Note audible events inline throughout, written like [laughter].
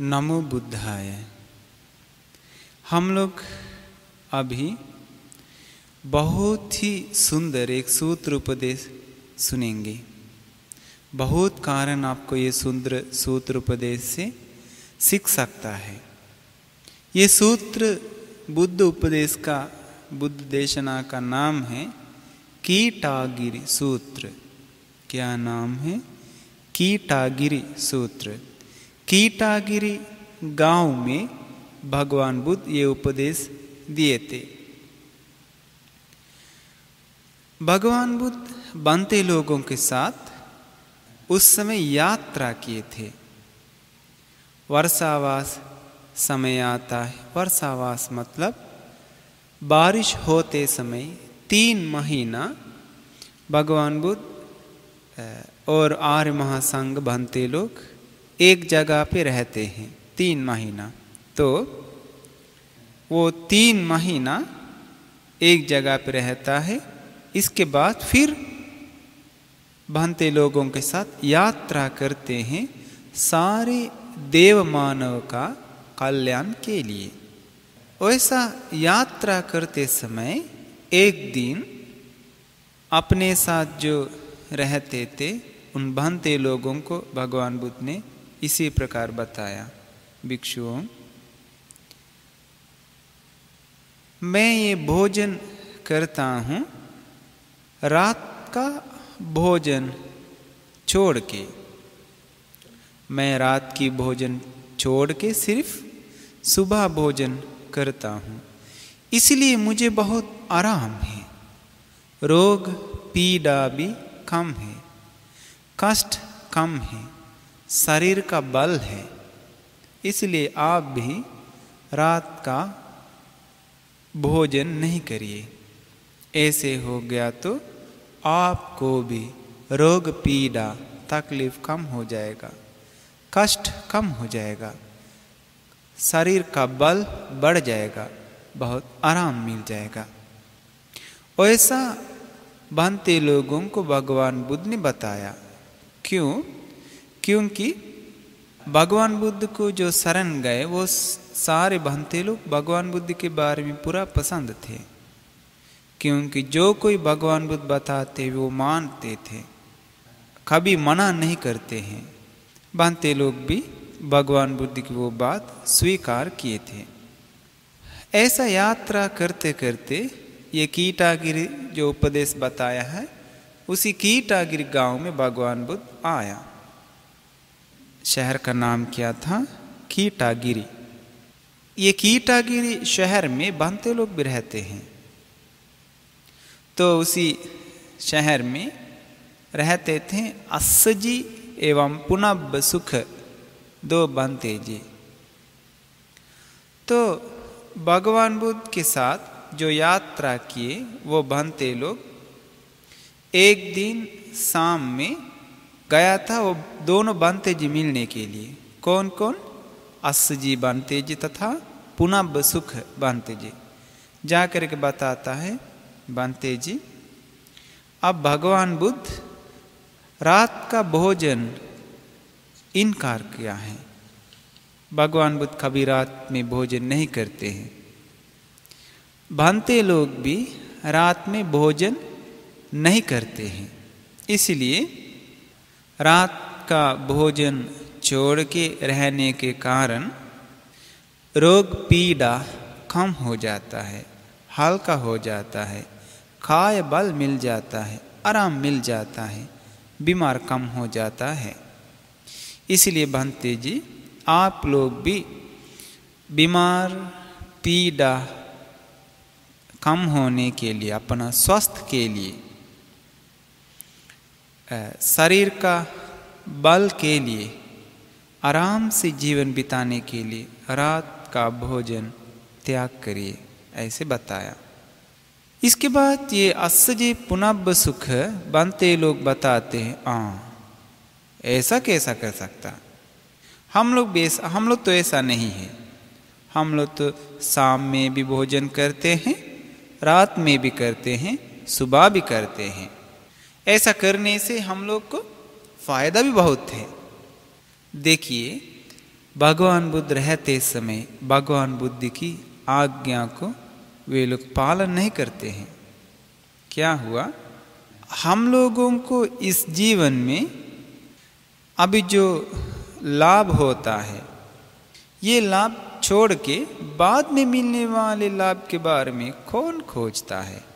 नमो बुद्धाय। हम लोग अभी बहुत ही सुंदर एक सूत्र उपदेश सुनेंगे। बहुत कारण आपको ये सुंदर सूत्र उपदेश से सीख सकता है। ये सूत्र बुद्ध उपदेश का, बुद्ध देशना का नाम है कीटागिरी सूत्र। क्या नाम है? कीटागिरी सूत्र। कीटागिरी गाँव में भगवान बुद्ध ये उपदेश दिए थे भगवान बुद्ध बनते लोगों के साथ उस समय यात्रा किए थे वर्षावास समय आता है वर्षावास मतलब बारिश होते समय तीन महीना भगवान बुद्ध और आर्य महासंघ बनते लोग एक जगह पे रहते हैं, तीन महीना। तो वो तीन महीना एक जगह पे रहता है, इसके बाद फिर बनते लोगों के साथ यात्रा करते हैं सारे देव मानव का कल्याण के लिए। वैसा यात्रा करते समय एक दिन अपने साथ जो रहते थे, उन बनते लोगों को भगवान बुद्ध ने इसी प्रकार बताया, भिक्षुओं, मैं ये भोजन करता हूँ रात का भोजन छोड़ के। मैं रात की भोजन छोड़ के सिर्फ़ सुबह भोजन करता हूँ। इसलिए मुझे बहुत आराम है। रोग, पीड़ा भी कम है। कष्ट कम है। शरीर का बल है, इसलिए आप भी रात का भोजन नहीं करिए। ऐसे हो गया तो आपको भी रोग, पीड़ा, तकलीफ़ कम हो जाएगा, कष्ट कम हो जाएगा, शरीर का बल बढ़ जाएगा, बहुत आराम मिल जाएगा। ऐसा बनते लोगों को भगवान बुद्ध ने बताया, क्यों? क्योंकि भगवान बुद्ध को जो शरण गए, वो सारे बनते लोग भगवान बुद्ध के बारे में पूरा पसंद थे। क्योंकि जो कोई भगवान बुद्ध बताते, वो मानते थे। कभी मना नहीं करते हैं। बनते लोग भी भगवान बुद्ध की वो बात स्वीकार किए थे। ऐसा यात्रा करते करते ये कीटागिरी जो उपदेश बताया है, उसी कीटागिरी गाँव में भगवान बुद्ध आया। शहर का नाम क्या था? कीटागिरी। ये कीटागिरी शहर में बनते लोग भी रहते हैं। तो उसी शहर में रहते थे अस्सजी एवं पुनब सुख। दो बनते जी। तो भगवान बुद्ध के साथ जो यात्रा किए, वो बनते लोग एक दिन शाम में गया था वो दोनों बनते जी मिलने के लिए। कौन कौन? अस जी बनते जी तथा पुनः सुख बनते जी जा। कर के बताता है बनते जी। अब भगवान बुद्ध रात का भोजन इनकार किया है। भगवान बुद्ध कभी रात में भोजन नहीं करते हैं। भानते लोग भी रात में भोजन नहीं करते हैं। इसलिए रात का भोजन छोड़ के रहने के कारण रोग पीड़ा कम हो जाता है, हल्का हो जाता है, खाए बल मिल जाता है, आराम मिल जाता है, बीमार कम हो जाता है। इसलिए बनते जी, आप लोग भी बीमार, पीड़ा कम होने के लिए, अपना स्वास्थ्य के लिए शरीर का बल के लिए, आराम से जीवन बिताने के लिए रात का भोजन त्याग करिए, ऐसे बताया। इसके बाद ये असजे पुनब सुख बनते लोग बताते हैं हाँ ऐसा कैसा कर सकता? हम लोग बेस हम लोग तो ऐसा नहीं है। हम लोग तो शाम में भी भोजन करते हैं, रात में भी करते हैं, सुबह भी करते हैं। ऐसा करने से हम लोग को फ़ायदा भी बहुत है। देखिए, भगवान बुद्ध रहते समय भगवान बुद्ध की आज्ञा को वे लोग पालन नहीं करते हैं। क्या हुआ? हम लोगों को इस जीवन में अभी जो लाभ होता है, ये लाभ छोड़ के बाद में मिलने वाले लाभ के बारे में कौन खोजता है?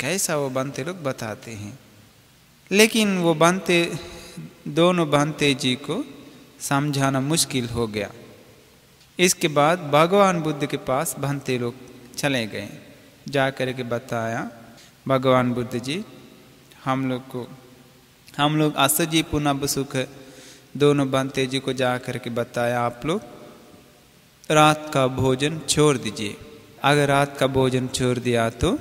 कैसा वो बनते लोग बताते हैं। लेकिन वो बनते दोनों बनते जी को समझाना मुश्किल हो गया। इसके बाद भगवान बुद्ध के पास बनते लोग चले गए। जा कर के बताया, भगवान बुद्ध जी, हम लोग को, हम लोग असजी पुनः सुख, दोनों बनते जी को जा कर के बताया आप लोग, रात का भोजन छोड़ दीजिए। अगर रात का भोजन छोड़ दिया तो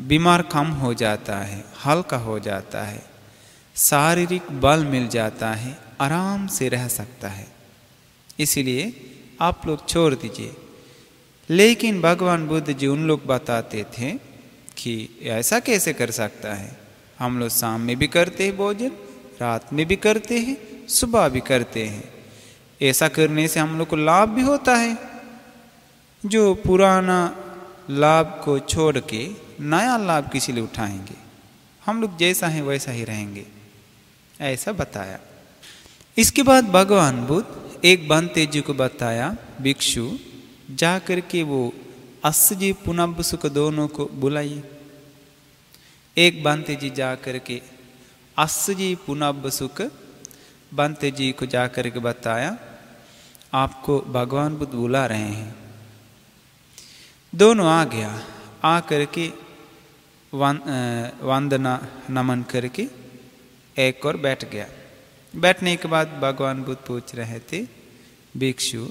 बीमार कम हो जाता है, हल्का हो जाता है, शारीरिक बल मिल जाता है, आराम से रह सकता है। इसीलिए आप लोग छोड़ दीजिए। लेकिन भगवान बुद्ध जी उन लोग बताते थे कि ऐसा कैसे कर सकता है? हम लोग शाम में भी करते हैं भोजन, रात में भी करते हैं, सुबह भी करते हैं। ऐसा करने से हम लोग को लाभ भी होता है। जो पुराना लाभ को छोड़ के नया लाभ किसी लिए उठाएँगे। हम लोग जैसा हैं, वैसा ही रहेंगे। ऐसा बताया। इसके बाद भगवान बुद्ध एक बनते जी को बताया, भिक्षु जा कर के वो जी पुनब सुख दोनों को बुलाइए। एक बनते जी जा कर के जी पुनब सुख बनते जी को जा कर के बताया, आपको भगवान बुद्ध बुला रहे हैं। दोनों आ गया। आ करके वंदना नमन करके एक और बैठ गया बैठने के बाद भगवान बुद्ध पूछ रहे थे भिक्षु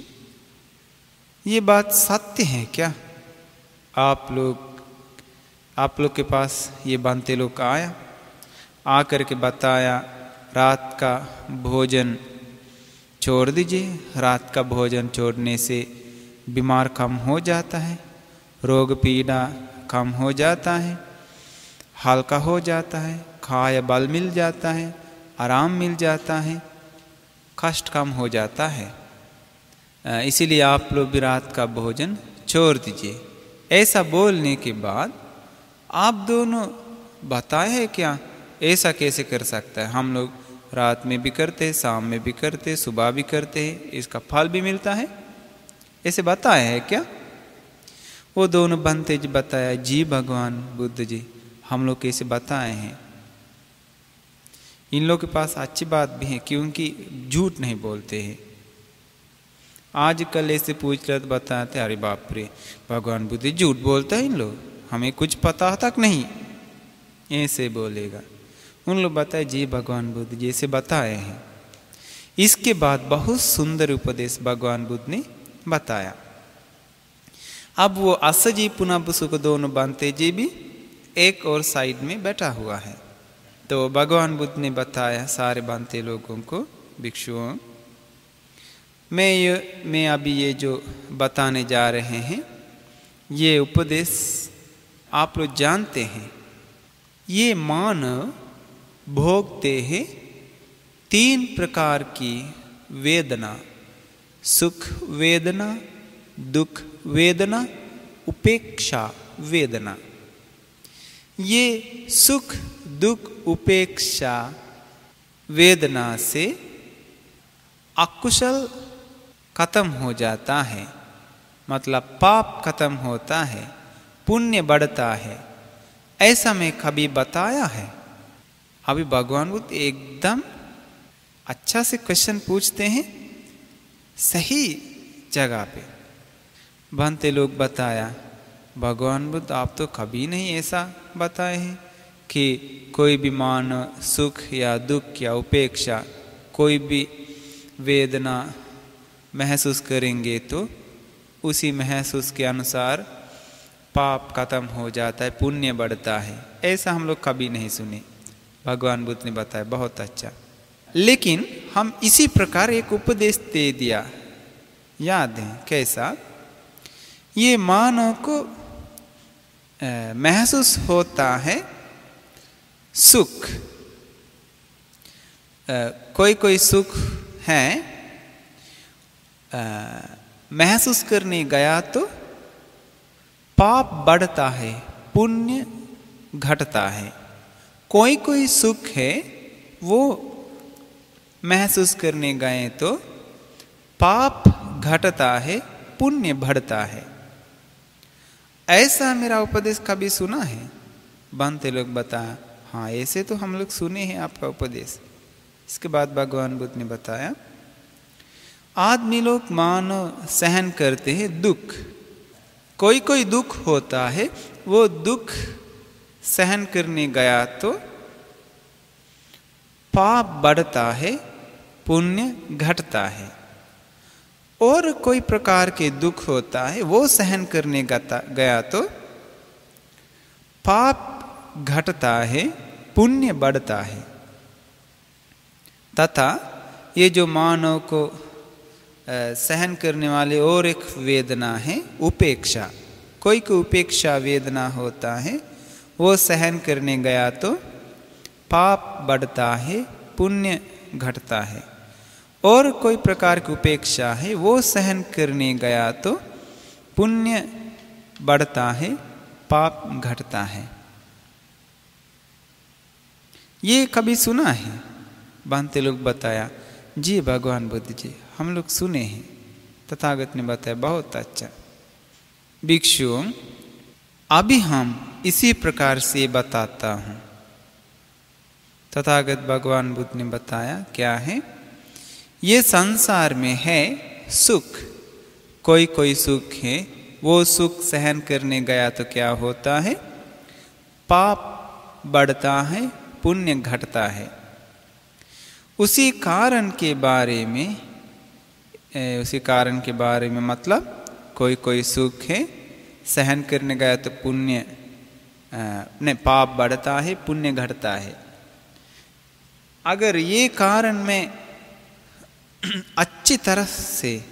ये बात सत्य है क्या आप लोग आप लोग के पास ये बनते लोग आया आकर के बताया रात का भोजन छोड़ दीजिए रात का भोजन छोड़ने से बीमार कम हो जाता है रोग पीड़ा कम हो जाता है हल्का हो जाता है, खाया बल मिल जाता है, आराम मिल जाता है, कष्ट कम हो जाता है। इसीलिए आप लोग भी रात का भोजन छोड़ दीजिए। ऐसा बोलने के बाद आप दोनों बताए क्या? ऐसा कैसे कर सकता है? हम लोग रात में भी करते हैं शाम में भी करते, सुबह भी करते हैं इसका फल भी मिलता है। ऐसे बताया है क्या? वो दोनों बनते जी, बताया, जी भगवान बुद्ध जी हम लोग कैसे बताए हैं। इन लोग के पास अच्छी बात भी है क्योंकि झूठ नहीं बोलते हैं। आज कल ऐसे पूछ रहे तो बताते अरे बाप रे, भगवान बुद्ध झूठ बोलता है इन लोग, हमें कुछ पता तक नहीं। ऐसे बोलेगा। उन लोग बताए, जी भगवान बुद्ध जैसे बताए हैं। इसके बाद बहुत सुंदर उपदेश भगवान बुद्ध ने बताया। अब वो असजी पुनः सुख दोनों बांधते जी भी एक और साइड में बैठा हुआ है। तो भगवान बुद्ध ने बताया सारे बांधते लोगों को, भिक्षुओं, मैं ये, मैं अभी ये जो बताने जा रहे हैं, ये उपदेश आप लोग जानते हैं। ये मानव भोगते हैं तीन प्रकार की वेदना, सुख वेदना, दुख वेदना, उपेक्षा वेदना। ये सुख दुख उपेक्षा वेदना से अकुशल खत्म हो जाता है। मतलब पाप खत्म होता है, पुण्य बढ़ता है। ऐसा मैं कभी बताया है? अभी भगवान बुद्ध एकदम अच्छा से क्वेश्चन पूछते हैं, सही जगह पे। बनते लोग बताया, भगवान बुद्ध, आप तो कभी नहीं ऐसा बताए हैं कि कोई भी मान सुख या दुख या उपेक्षा, कोई भी वेदना महसूस करेंगे तो उसी महसूस के अनुसार पाप खत्म हो जाता है, पुण्य बढ़ता है। ऐसा हम लोग कभी नहीं सुने। भगवान बुद्ध ने बताया, बहुत अच्छा। लेकिन हम इसी प्रकार एक उपदेश दे दिया। याद है, कैसा? ये मानव को महसूस होता है सुख। कोई कोई सुख है महसूस करने गया तो पाप बढ़ता है, पुण्य घटता है। कोई कोई सुख है, वो महसूस करने गए तो पाप घटता है, पुण्य बढ़ता है। ऐसा मेरा उपदेश कभी सुना है? बनते लोग बताया हाँ ऐसे तो हम लोग सुने हैं आपका उपदेश। इसके बाद भगवान बुद्ध ने बताया, आदमी लोग मानो सहन करते हैं दुख। कोई कोई दुख होता है, वो दुख सहन करने गया तो पाप बढ़ता है, पुण्य घटता है। और कोई प्रकार के दुख होता है, वो सहन करने गया तो पाप घटता है, पुण्य बढ़ता है। तथा ये जो मानव को सहन करने वाले और एक वेदना है, उपेक्षा। कोई को उपेक्षा वेदना होता है, वो सहन करने गया तो पाप बढ़ता है, पुण्य घटता है। और कोई प्रकार की उपेक्षा है, वो सहन करने गया तो पुण्य बढ़ता है, पाप घटता है। ये कभी सुना है? बांते लोग बताया, जी भगवान बुद्ध जी, हम लोग सुने हैं। तथागत ने बताया, बहुत अच्छा। भिक्षुओं अभी हम इसी प्रकार से बताता हूँ। तथागत भगवान बुद्ध ने बताया, क्या है? ये संसार में है सुख। कोई कोई सुख है, वो सुख सहन करने गया तो क्या होता है? पाप बढ़ता है, पुण्य घटता है। उसी कारण के बारे में उसी कारण के बारे में मतलब कोई कोई सुख है, सहन करने गया तो पुण्य नहीं, पाप बढ़ता है, पुण्य घटता है। अगर ये कारण में [clears throat] अच्छी तरह से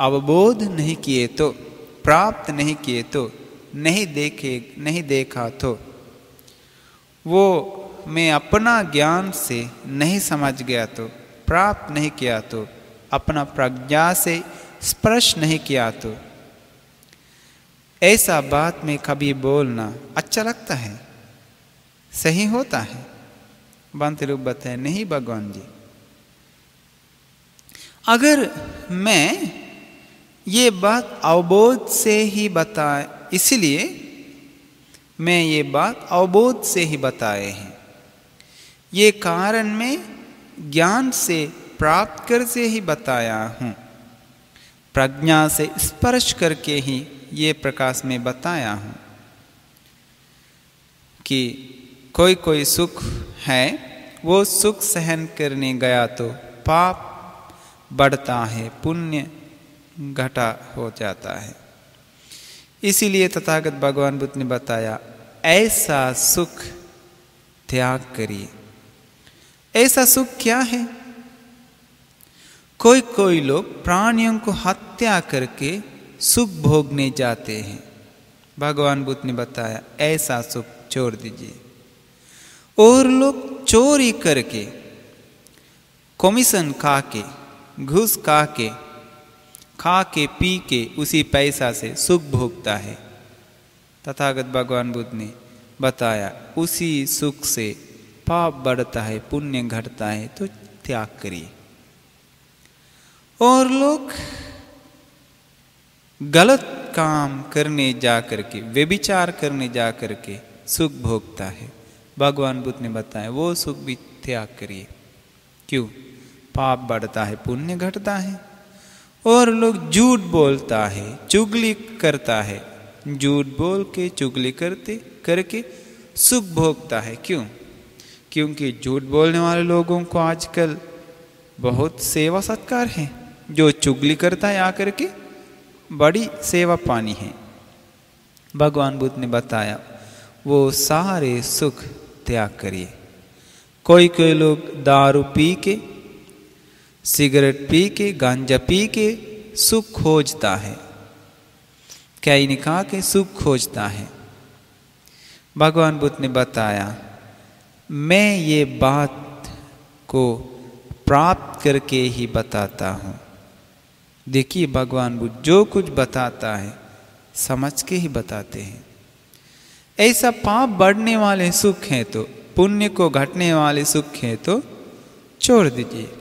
अवबोध नहीं किए तो प्राप्त नहीं किए तो नहीं देखे, नहीं देखा तो वो मैं अपना ज्ञान से नहीं समझ गया तो प्राप्त नहीं किया तो अपना प्रज्ञा से स्पर्श नहीं किया तो ऐसा बात में कभी बोलना अच्छा लगता है? सही होता है? बंत लोग बताए, नहीं भगवान जी। अगर मैं ये बात अवबोध से ही बताए, इसलिए मैं ये बात अवबोध से ही बताए हैं। ये कारण में ज्ञान से, प्राप्त कर से ही बताया हूँ। प्रज्ञा से स्पर्श करके ही ये प्रकाश में बताया हूँ कि कोई कोई सुख है, वो सुख सहन करने गया तो पाप बढ़ता है, पुण्य घटा हो जाता है। इसीलिए तथागत भगवान बुद्ध ने बताया, ऐसा सुख त्याग करिए। ऐसा सुख क्या है? कोई कोई लोग प्राणियों को हत्या करके सुख भोगने जाते हैं। भगवान बुद्ध ने बताया, ऐसा सुख छोड़ दीजिए। और लोग चोरी करके कमीशन खा के घुस खा के खा के पी के उसी पैसा से सुख भोगता है। तथागत भगवान बुद्ध ने बताया, उसी सुख से पाप बढ़ता है, पुण्य घटता है तो त्याग करिए। और लोग गलत काम करने जा करके व्यभिचार करने जा करके सुख भोगता है। भगवान बुद्ध ने बताया, वो सुख भी त्याग करिए। क्यों? पाप बढ़ता है, पुण्य घटता है। और लोग झूठ बोलता है, चुगली करता है। झूठ बोल के, चुगली करते, करके सुख भोगता है। क्यों? क्योंकि झूठ बोलने वाले लोगों को आजकल बहुत सेवा सत्कार है। जो चुगली करता है, आकर के बड़ी सेवा पानी है। भगवान बुद्ध ने बताया, वो सारे सुख त्याग करिए। कोई कोई लोग दारू पी के सिगरेट पी के, गांजा पी के, सुख खोजता है। ही कहा के सुख खोजता है? भगवान बुद्ध ने बताया, मैं ये बात को प्राप्त करके ही बताता हूँ। देखिए, भगवान बुद्ध जो कुछ बताता है, समझ के ही बताते हैं। ऐसा पाप बढ़ने वाले सुख हैं तो पुण्य को घटने वाले सुख हैं तो छोड़ दीजिए।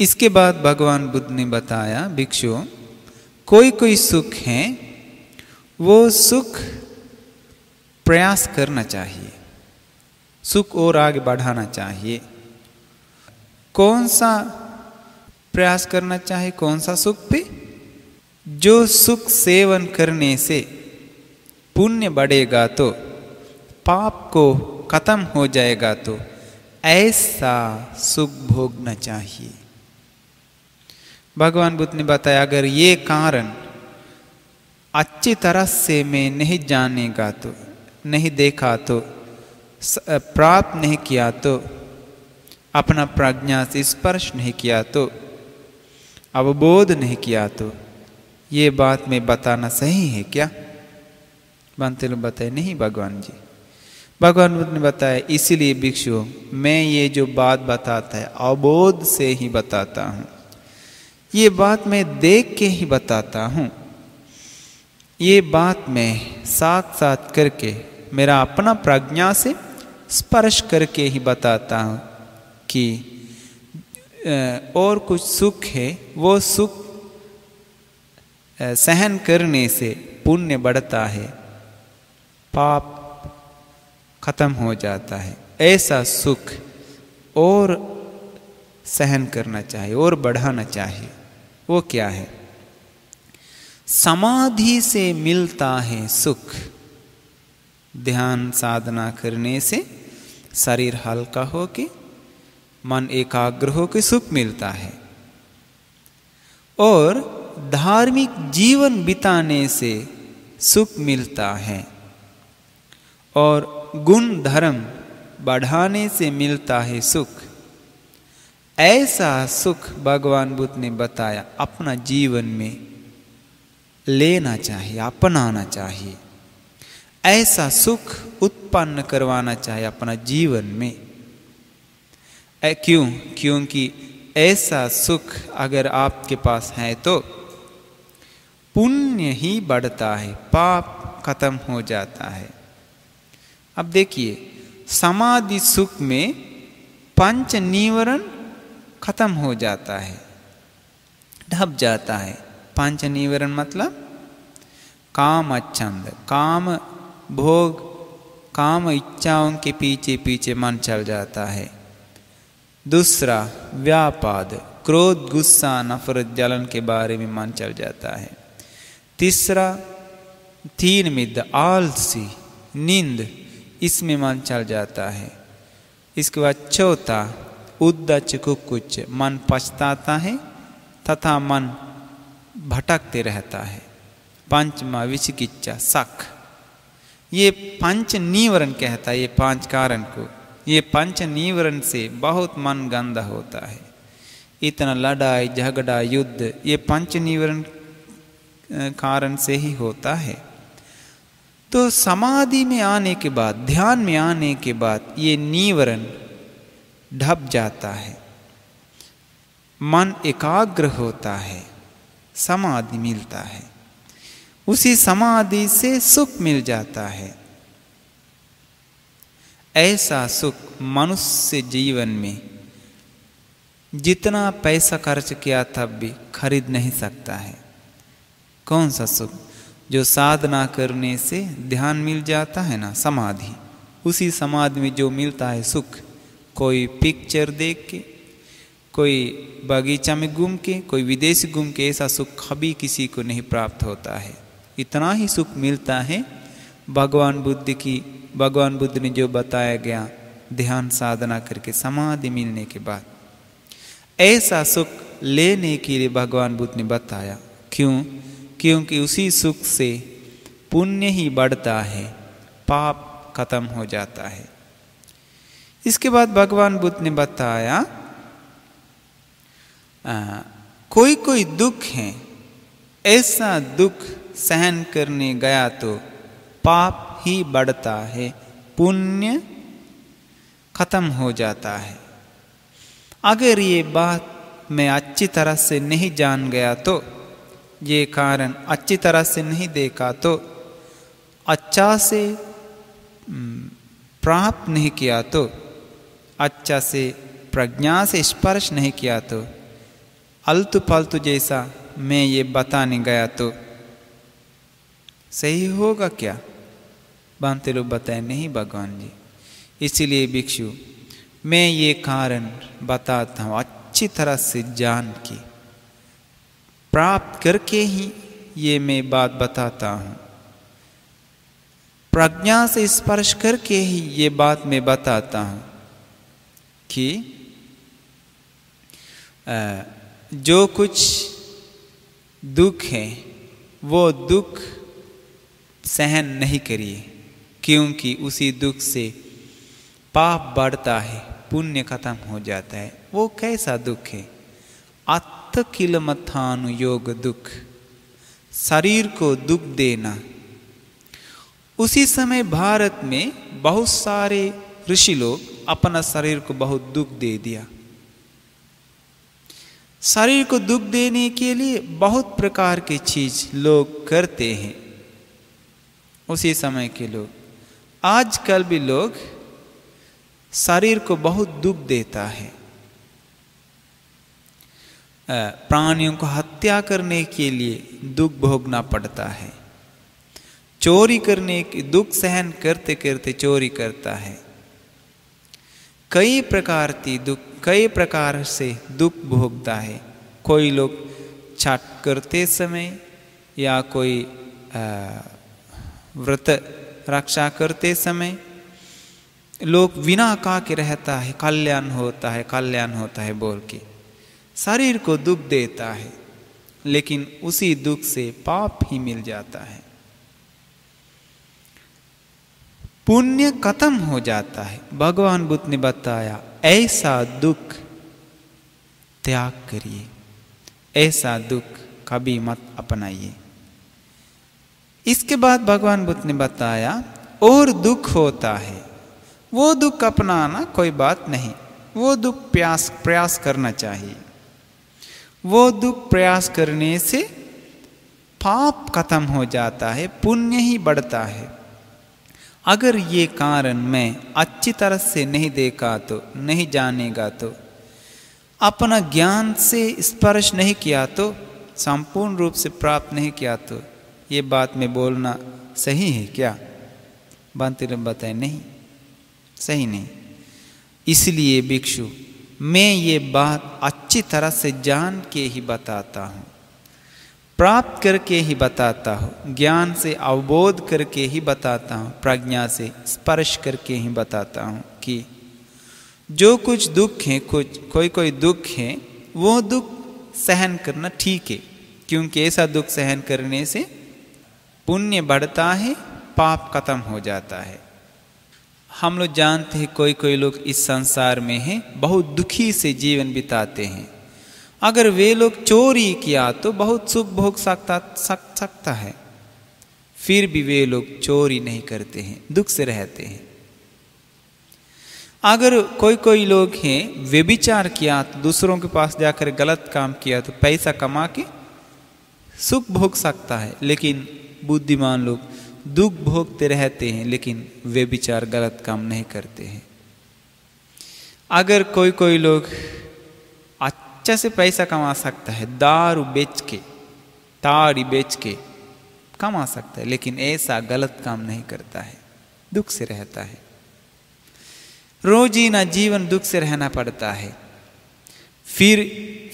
इसके बाद भगवान बुद्ध ने बताया, भिक्षु, कोई कोई सुख हैं, वो सुख प्रयास करना चाहिए, सुख और आगे बढ़ाना चाहिए। कौन सा प्रयास करना चाहिए, कौन सा सुख पे? जो सुख सेवन करने से पुण्य बढ़ेगा तो पाप को खत्म हो जाएगा तो ऐसा सुख भोगना चाहिए। भगवान बुद्ध ने बताया, अगर ये कारण अच्छी तरह से मैं नहीं जानेगा तो नहीं देखा तो प्राप्त नहीं किया तो अपना प्रज्ञा से स्पर्श नहीं किया तो अवबोध नहीं किया तो ये बात में बताना सही है क्या? बनते लोग बताए, नहीं भगवान जी। भगवान बुद्ध ने बताया, इसीलिए भिक्षु, मैं ये जो बात बताता है, अवबोध से ही बताता हूँ। ये बात मैं देख के ही बताता हूँ। ये बात मैं साथ साथ करके, मेरा अपना प्रज्ञा से स्पर्श करके ही बताता हूँ कि और कुछ सुख है, वो सुख सहन करने से पुण्य बढ़ता है, पाप खत्म हो जाता है। ऐसा सुख और सहन करना चाहिए, और बढ़ाना चाहिए। वो क्या है? समाधि से मिलता है सुख। ध्यान साधना करने से शरीर हल्का हो के मन एकाग्र हो के सुख मिलता है। और धार्मिक जीवन बिताने से सुख मिलता है। और गुण धर्म बढ़ाने से मिलता है सुख। ऐसा सुख भगवान बुद्ध ने बताया अपना जीवन में लेना चाहिए अपनाना चाहिए। ऐसा सुख उत्पन्न करवाना चाहिए अपना जीवन में। ए, क्यों? क्योंकि ऐसा सुख अगर आपके पास है तो पुण्य ही बढ़ता है पाप खत्म हो जाता है। अब देखिए समाधि सुख में पंच निवरण खत्म हो जाता है। ढप जाता है। पंच निवरण मतलब काम अच्छंद। काम भोग, काम इच्छाओं के पीछे पीछे मन चल जाता है। दूसरा, व्यापाद। क्रोध, गुस्सा, नफरत, जलन के बारे में मन चल जाता है। तीसरा, तीन मिद, आलसी, नींद। इसमें मन चल जाता है। इसके बाद चौथा उद्दच कुछ मन पछताता है, तथा मन भटकते रहता है। पंचमा विचिकिच्छा सख ये पंच नीवरण कहता है, ये पाँच कारण को। ये पंच नीवरण से बहुत मन गंदा होता है। इतना लड़ाई, झगड़ा, युद्ध, ये पंच नीवरण कारण से ही होता है। तो समाधि में आने के बाद, ध्यान में आने के बाद ये नीवरण ढप जाता है। मन एकाग्र होता है। समाधि मिलता है। उसी समाधि से सुख मिल जाता है। ऐसा सुख मनुष्य जीवन में जितना पैसा खर्च किया तब भी खरीद नहीं सकता है। कौन सा सुख जो साधना करने से ध्यान मिल जाता है ना? समाधि। उसी समाधि में जो मिलता है सुख कोई पिक्चर देख के, कोई बगीचा में घूम के, कोई विदेश घूम के ऐसा सुख कभी किसी को नहीं प्राप्त होता है। इतना ही सुख मिलता है भगवान बुद्ध की, भगवान बुद्ध ने जो बताया गया, ध्यान साधना करके समाधि मिलने के बाद। ऐसा सुख लेने के लिए भगवान बुद्ध ने बताया। क्यों? क्योंकि उसी सुख से पुण्य ही बढ़ता है, पाप खत्म हो जाता है। इसके बाद भगवान बुद्ध ने बताया आ, कोई कोई दुख है ऐसा दुख सहन करने गया तो पाप ही बढ़ता है पुण्य खत्म हो जाता है। अगर ये बात मैं अच्छी तरह से नहीं जान गया तो ये कारण अच्छी तरह से नहीं देखा तो अच्छा से प्राप्त नहीं किया तो अच्छा से, प्रज्ञा से स्पर्श नहीं किया तो अल्तु पलतु जैसा मैं ये बताने गया तो सही होगा क्या? बांते लोग बताए, नहीं भगवान जी। इसीलिए भिक्षु, मैं ये कारण बताता हूँ, अच्छी तरह से जान के। प्राप्त करके ही ये मैं बात बताता हूँ। प्रज्ञा से स्पर्श करके ही ये बात मैं बताता हूँ। कि जो कुछ दुख है, वो दुख सहन नहीं करिए, क्योंकि उसी दुख से पाप बढ़ता है, पुण्य खत्म हो जाता है। वो कैसा दुख है? अत योग दुख। शरीर को दुख देना। उसी समय भारत में बहुत सारे ऋषि लोग अपना शरीर को बहुत दुख दे दिया। शरीर को दुख देने के लिए बहुत प्रकार की चीज़ लोग करते हैं। उसी समय के लोग, आजकल भी लोग शरीर को बहुत दुख देता है। प्राणियों को हत्या करने के लिए दुख भोगना पड़ता है। चोरी करने की, दुख सहन करते करते चोरी करता है। कई प्रकार की दुख, कई प्रकार से दुख भोगता है। कोई लोग छठ करते समय या कोई व्रत रक्षा करते समय लोग बिना का के रहता है, कल्याण होता है, कल्याण होता है बोल के। शरीर को दुख देता है, लेकिन उसी दुख से पाप ही मिल जाता है। पुण्य खत्म हो जाता है। भगवान बुद्ध ने बताया, ऐसा दुख त्याग करिए, ऐसा दुख कभी मत अपनाइए। इसके बाद भगवान बुद्ध ने बताया, और दुख होता है। वो दुख अपनाना कोई बात नहीं, वो दुख प्रयास प्रयास करना चाहिए। वो दुख प्रयास करने से पाप खत्म हो जाता है, पुण्य ही बढ़ता है। अगर ये कारण मैं अच्छी तरह से नहीं देखा तो नहीं जानेगा तो अपना ज्ञान से स्पर्श नहीं किया तो संपूर्ण रूप से प्राप्त नहीं किया तो ये बात में बोलना सही है क्या? बांति बताए नहीं, सही नहीं। इसलिए भिक्षु, मैं ये बात अच्छी तरह से जान के ही बताता हूँ। प्राप्त करके ही बताता हूँ, ज्ञान से अवबोध करके ही बताता हूँ, प्रज्ञा से स्पर्श करके ही बताता हूँ कि जो कुछ दुख है, कुछ, कोई कोई दुख है, वो दुख सहन करना ठीक है, क्योंकि ऐसा दुख सहन करने से पुण्य बढ़ता है, पाप खत्म हो जाता है। हम लोग जानते हैं कोई कोई लोग इस संसार में हैं, बहुत दुखी से जीवन बिताते हैं। अगर वे लोग चोरी किया तो बहुत सुख भोग सकता, सक, सकता है। फिर भी वे लोग चोरी नहीं करते हैं, दुख से रहते हैं। अगर कोई कोई लोग हैं, वे विचार किया तो दूसरों के पास जाकर गलत काम किया तो पैसा कमा के सुख भोग सकता है, लेकिन बुद्धिमान लोग दुख भोगते रहते हैं, लेकिन वे विचार गलत काम नहीं करते हैं। अगर कोई कोई लोग अच्छे से पैसा कमा सकता है, दारू बेच के, ताड़ी बेच के कमा सकता है, लेकिन ऐसा गलत काम नहीं करता है, दुख से रहता है। रोजीना जीवन दुख से रहना पड़ता है। फिर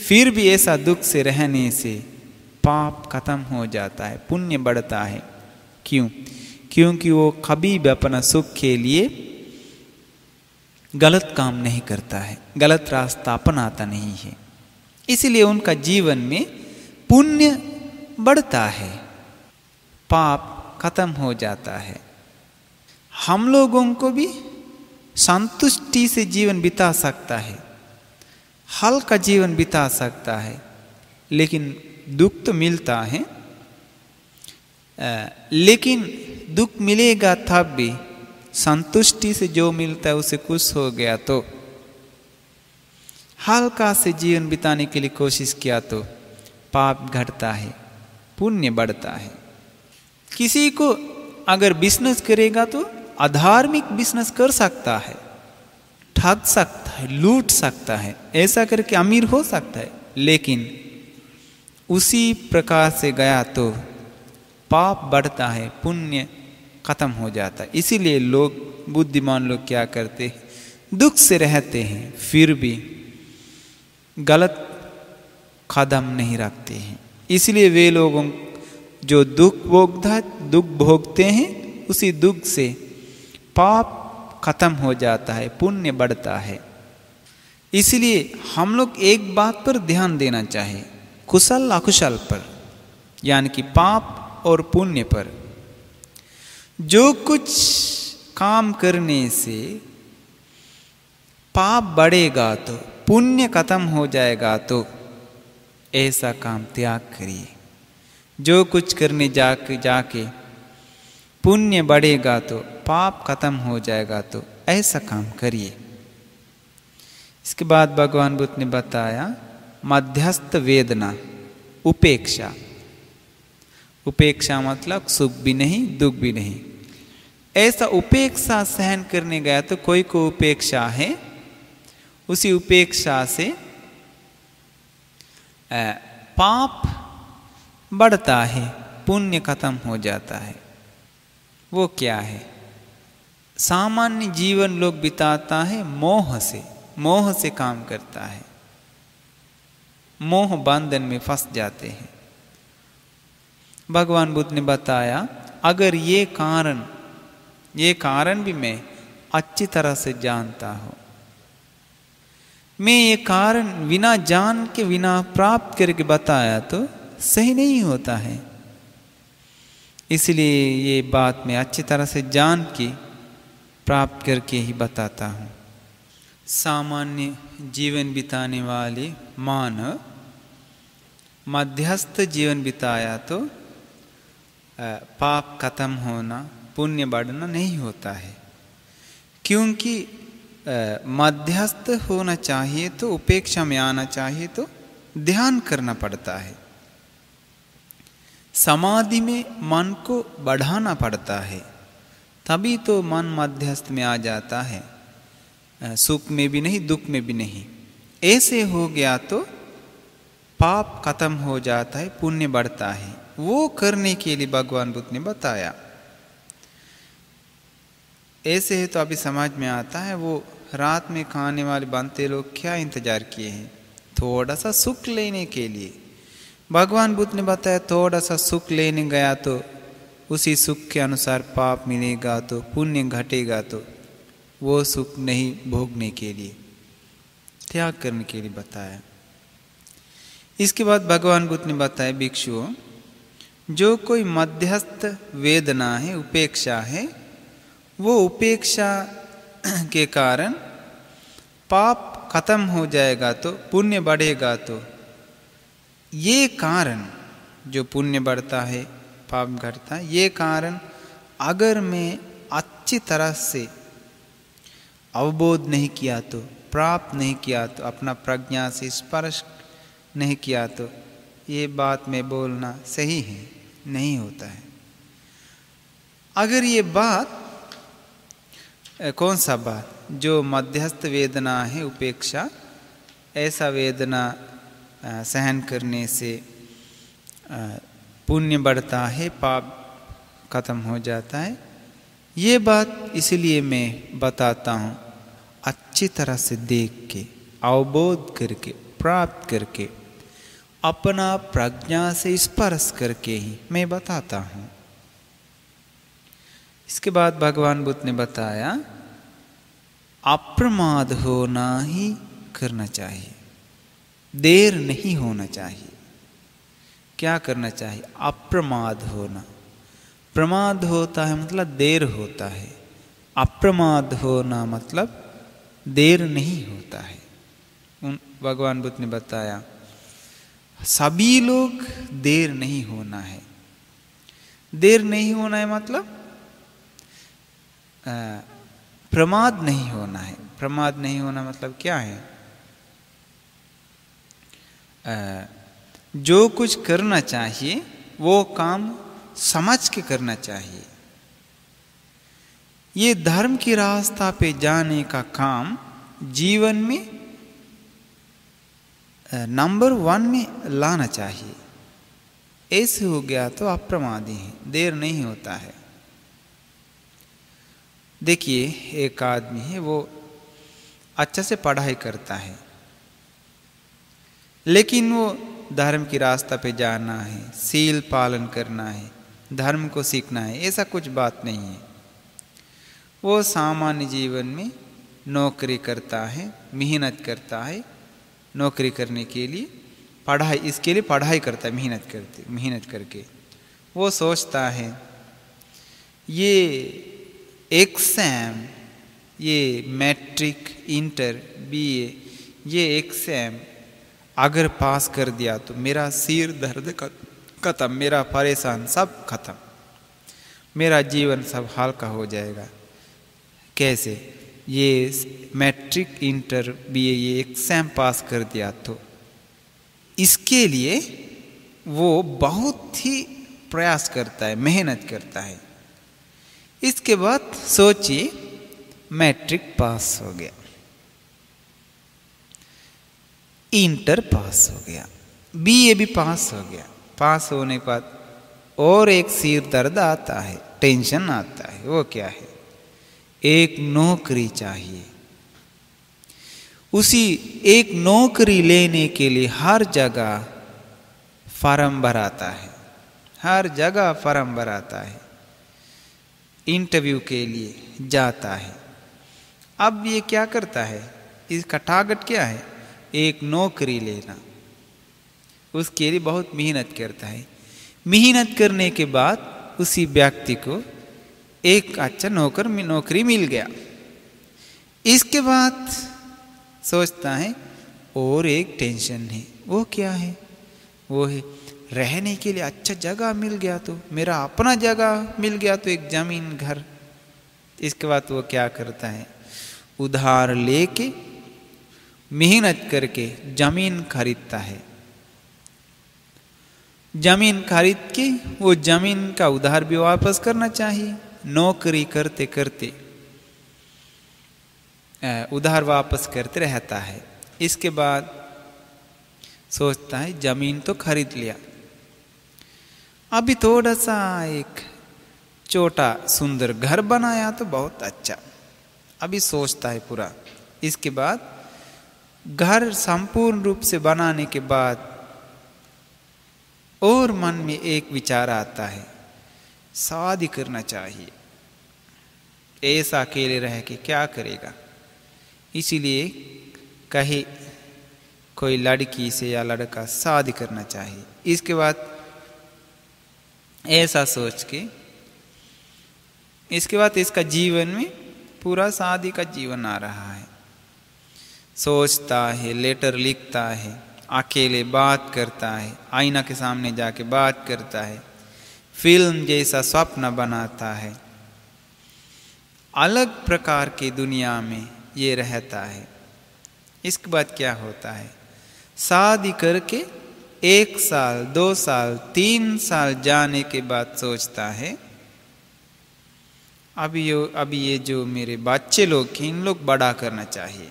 फिर भी ऐसा दुख से रहने से पाप खत्म हो जाता है, पुण्य बढ़ता है। क्यों? क्योंकि वो कभी भी अपना सुख के लिए गलत काम नहीं करता है, गलत रास्ता अपनाता नहीं है। इसलिए उनका जीवन में पुण्य बढ़ता है, पाप खत्म हो जाता है। हम लोगों को भी संतुष्टि से जीवन बिता सकता है हल्का जीवन बिता सकता है, लेकिन दुख तो मिलता है। लेकिन दुख मिलेगा तब भी संतुष्टि से जो मिलता है उसे खुश हो गया तो हल्का से जीवन बिताने के लिए कोशिश किया तो पाप घटता है, पुण्य बढ़ता है। किसी को अगर बिज़नेस करेगा तो अधार्मिक बिज़नेस कर सकता है, ठग सकता है, लूट सकता है, ऐसा करके अमीर हो सकता है, लेकिन उसी प्रकार से गया तो पाप बढ़ता है, पुण्य खत्म हो जाता है। इसीलिए लोग, बुद्धिमान लोग क्या करते हैं, दुख से रहते हैं, फिर भी गलत कदम नहीं रखते हैं। इसलिए वे लोगों जो दुख भोगता दुख भोगते हैं, उसी दुख से पाप खत्म हो जाता है, पुण्य बढ़ता है। इसलिए हम लोग एक बात पर ध्यान देना चाहिए कुशल अकुशल पर, यानी कि पाप और पुण्य पर। जो कुछ काम करने से पाप बढ़ेगा तो पुण्य खत्म हो जाएगा तो ऐसा काम त्याग करिए। जो कुछ करने जाके जाके पुण्य बढ़ेगा तो पाप खत्म हो जाएगा तो ऐसा काम करिए। इसके बाद भगवान बुद्ध ने बताया, मध्यस्थ वेदना, उपेक्षा। उपेक्षा मतलब सुख भी नहीं, दुख भी नहीं। ऐसा उपेक्षा सहन करने गया तो कोई को उपेक्षा है? उसी उपेक्षा से पाप बढ़ता है, पुण्य खत्म हो जाता है। वो क्या है? सामान्य जीवन लोग बिताता है मोह से मोह से काम करता है। मोह बंधन में फंस जाते हैं। भगवान बुद्ध ने बताया, अगर ये कारण ये कारण भी मैं अच्छी तरह से जानता हूँ मैं ये कारण बिना जान के, बिना प्राप्त करके बताया तो सही नहीं होता है। इसलिए ये बात मैं अच्छी तरह से जान के, प्राप्त करके ही बताता हूँ। सामान्य जीवन बिताने वाले मानव मध्यस्थ जीवन बिताया तो पाप खत्म होना, पुण्य बढ़ना नहीं होता है। क्योंकि मध्यस्थ होना चाहिए तो उपेक्षा में आना चाहिए तो ध्यान करना पड़ता है। समाधि में मन को बढ़ाना पड़ता है। तभी तो मन मध्यस्थ में आ जाता है। सुख में भी नहीं, दुख में भी नहीं। ऐसे हो गया तो पाप खत्म हो जाता है, पुण्य बढ़ता है। वो करने के लिए भगवान बुद्ध ने बताया। ऐसे है तो अभी समाज में आता है, वो रात में खाने वाले बनते लोग क्या इंतज़ार किए हैं? थोड़ा सा सुख लेने के लिए। भगवान बुद्ध ने बताया थोड़ा सा सुख लेने गया तो उसी सुख के अनुसार पाप मिलेगा तो पुण्य घटेगा तो वो सुख नहीं भोगने के लिए, त्याग करने के लिए बताया। इसके बाद भगवान बुद्ध ने बताया, भिक्षुओं, जो कोई मध्यस्थ वेदना है, उपेक्षा है, वो उपेक्षा के कारण पाप खत्म हो जाएगा तो पुण्य बढ़ेगा तो। ये कारण जो पुण्य बढ़ता है, पाप घटता है, ये कारण अगर मैं अच्छी तरह से अवबोध नहीं किया तो प्राप्त नहीं किया तो अपना प्रज्ञा से स्पर्श नहीं किया तो ये बात में बोलना सही है, नहीं होता है। अगर ये बात कौन सा बात? जो मध्यस्थ वेदना है, उपेक्षा, ऐसा वेदना सहन करने से पुण्य बढ़ता है, पाप खत्म हो जाता है। ये बात इसलिए मैं बताता हूँ, अच्छी तरह से देख के, अवबोध करके, प्राप्त करके, अपना प्रज्ञा से स्पर्श करके ही मैं बताता हूँ। इसके बाद भगवान बुद्ध ने बताया अप्रमाद होना ही करना चाहिए। देर नहीं होना चाहिए। क्या करना चाहिए? अप्रमाद होना। प्रमाद होता है मतलब देर होता है। अप्रमाद होना मतलब देर नहीं होता है। उन भगवान बुद्ध ने बताया, सभी लोग देर नहीं होना है। देर नहीं होना है मतलब प्रमाद नहीं होना है। प्रमाद नहीं होना मतलब क्या है? जो कुछ करना चाहिए, वो काम समझ के करना चाहिए। ये धर्म की रास्ता पे जाने का काम जीवन में नंबर वन में लाना चाहिए। ऐसे हो गया तो अप्रमादी हैं, देर नहीं होता है। देखिए, एक आदमी है, वो अच्छा से पढ़ाई करता है। लेकिन वो धर्म की रास्ता पे जाना है, सील पालन करना है, धर्म को सीखना है, ऐसा कुछ बात नहीं है। वो सामान्य जीवन में नौकरी करता है, मेहनत करता है, नौकरी करने के लिए पढ़ाई, इसके लिए पढ़ाई करता है, मेहनत करते, मेहनत करके। वो सोचता है, ये एग्ज़ाम ये मैट्रिक इंटर बीए ये एग्ज़ाम अगर पास कर दिया तो मेरा सिर दर्द खत्म, मेरा परेशान सब खत्म। मेरा जीवन सब हल्का हो जाएगा। कैसे? ये मैट्रिक इंटर बी ये एग्ज़ाम पास कर दिया तो। इसके लिए वो बहुत ही प्रयास करता है, मेहनत करता है। इसके बाद सोचिए, मैट्रिक पास हो गया। इंटर पास हो गया। बीए भी पास हो गया। पास होने के बाद और एक सिर दर्द आता है, टेंशन आता है, वो क्या है? एक नौकरी चाहिए। उसी एक नौकरी लेने के लिए हर जगह फार्म भराता है। हर जगह फार्म भराता है। इंटरव्यू के लिए जाता है। अब ये क्या करता है? इसका टारगेट क्या है? एक नौकरी लेना। उसके लिए बहुत मेहनत करता है। मेहनत करने के बाद उसी व्यक्ति को एक अच्छा नौकर नौकरी मिल गया। इसके बाद सोचता है, और एक टेंशन है। वो क्या है? वो है रहने के लिए अच्छा जगह मिल गया तो मेरा अपना जगह मिल गया तो एक ज़मीन घर। इसके बाद वो क्या करता है? उधार लेके, मेहनत करके ज़मीन खरीदता है। ज़मीन खरीद के वो ज़मीन का उधार भी वापस करना चाहिए। नौकरी करते करते उधार वापस करते रहता है। इसके बाद सोचता है, ज़मीन तो खरीद लिया। अभी थोड़ा सा एक छोटा सुंदर घर बनाया तो बहुत अच्छा। अभी सोचता है पूरा। इसके बाद घर संपूर्ण रूप से बनाने के बाद और मन में एक विचार आता है, शादी करना चाहिए। ऐसा अकेले रह के क्या करेगा? इसीलिए कहे, कोई लड़की से या लड़का शादी करना चाहिए। इसके बाद ऐसा सोच के। इसके बाद इसका जीवन में पूरा शादी का जीवन आ रहा है। सोचता है, लेटर लिखता है, अकेले बात करता है, आईना के सामने जाके बात करता है, फ़िल्म जैसा स्वप्न बनाता है। अलग प्रकार की दुनिया में ये रहता है। इसके बाद क्या होता है? शादी करके एक साल, दो साल, तीन साल जाने के बाद सोचता है अभी यो अभी ये जो मेरे बच्चे लोग हैं, इन लोग बड़ा करना चाहिए।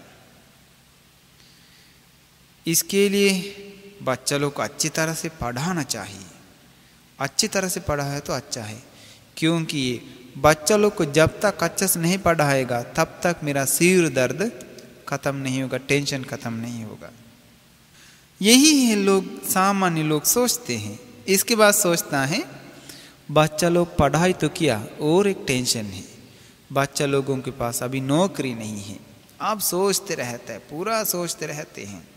इसके लिए बच्चा लोग को अच्छी तरह से पढ़ाना चाहिए। अच्छी तरह से पढ़ा है तो अच्छा है, क्योंकि बच्चा लोग को जब तक अच्छे से नहीं पढ़ाएगा, तब तक मेरा सिर दर्द खत्म नहीं होगा, टेंशन खत्म नहीं होगा। यही है लोग, सामान्य लोग सोचते हैं। इसके बाद सोचता है, बच्चा लोग पढ़ाई तो किया, और एक टेंशन है। बच्चा लोगों के पास अभी नौकरी नहीं है। आप सोचते रहते हैं पूरा सोचते रहते हैं।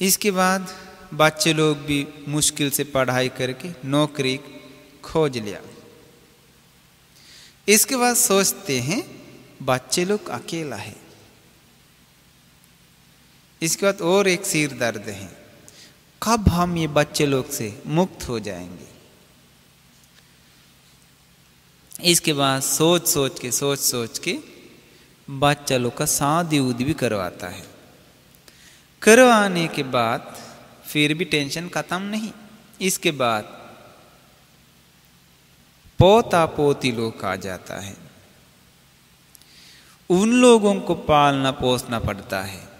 इसके बाद बच्चे लोग भी मुश्किल से पढ़ाई करके नौकरी खोज लिया। इसके बाद सोचते हैं, बच्चे लोग अकेला है। इसके बाद और एक सिर दर्द है। कब हम ये बच्चे लोग से मुक्त हो जाएँगे? इसके बाद सोच सोच के, सोच सोच के बच्चा लोग का शादी उदी भी करवाता है। करवाने के बाद फिर भी टेंशन खत्म नहीं। इसके बाद पोता पोती लोग आ जाता है। उन लोगों को पालना पोसना पड़ता है।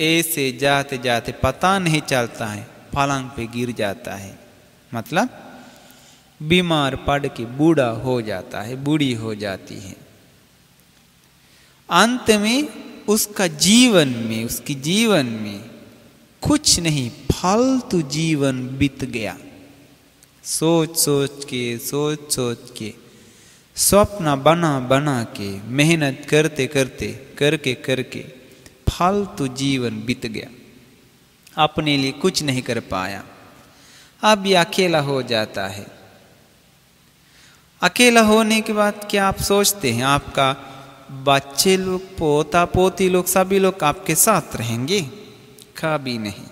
ऐसे जाते जाते पता नहीं चलता है, पलंग पे गिर जाता है। मतलब बीमार पड़ के बूढ़ा हो जाता है, बूढ़ी हो जाती है। अंत में उसका जीवन में, उसकी जीवन में कुछ नहीं, फालतू जीवन बीत गया। सोच सोच के, सोच सोच के, स्वप्न बना बना के, मेहनत करते करते, करके करके फालतू जीवन बीत गया। अपने लिए कुछ नहीं कर पाया। अब ये अकेला हो जाता है। अकेला होने के बाद क्या आप सोचते हैं आपका बच्चे लोग पोता पोती लोग सभी लोग आपके साथ रहेंगे? कभी नहीं।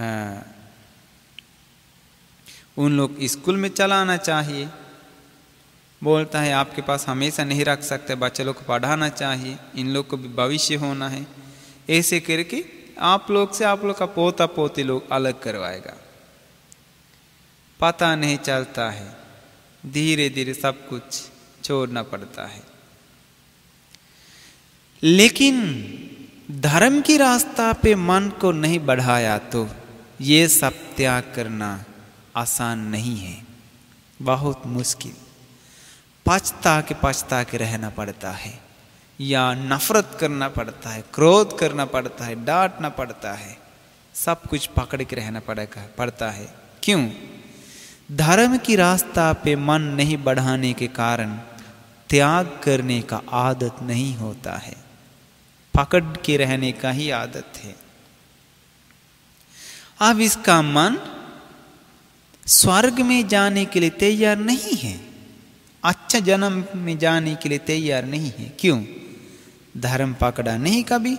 आ, उन लोग स्कूल में चलाना चाहिए। बोलता है, आपके पास हमेशा नहीं रख सकते, बच्चे लोग को पढ़ाना चाहिए, इन लोग को भी भविष्य होना है। ऐसे करके आप लोग से आप लोग का पोता पोती लोग अलग करवाएगा। पता नहीं चलता है धीरे धीरे सब कुछ छोड़ना पड़ता है। लेकिन धर्म की रास्ता पे मन को नहीं बढ़ाया तो ये सब त्याग करना आसान नहीं है, बहुत मुश्किल। पछता के पछता के रहना पड़ता है, या नफरत करना पड़ता है, क्रोध करना पड़ता है, डांटना पड़ता है, सब कुछ पकड़ के रहना पड़ेगा, पड़ता है। क्यों? धर्म की रास्ता पे मन नहीं बढ़ाने के कारण त्याग करने का आदत नहीं होता है। पकड़ के रहने का ही आदत है। अब इसका मन स्वर्ग में जाने के लिए तैयार नहीं है। अच्छा जन्म में जाने के लिए तैयार नहीं है। क्यों? धर्म पकड़ा नहीं कभी।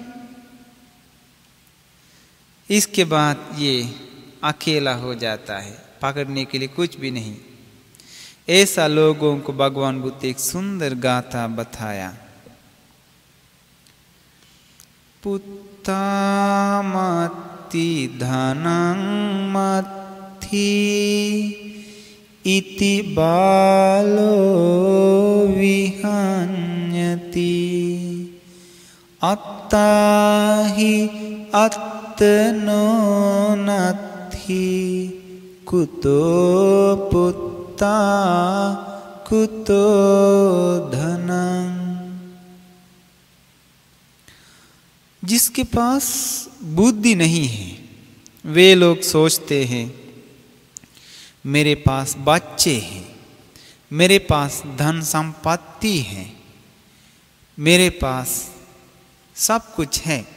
इसके बाद ये अकेला हो जाता है। पकड़ने के लिए कुछ भी नहीं। ऐसा लोगों को भगवान बुद्ध एक सुंदर गाथा बताया। पुत्तामति धनं मथि इति बालो विहन्यति। अत्ता हि अत्नो नथि कुतो पुत्ता कुतो धनं। जिसके पास बुद्धि नहीं है, वे लोग सोचते हैं मेरे पास बच्चे हैं। मेरे पास धन संपत्ति है। मेरे पास सब कुछ है।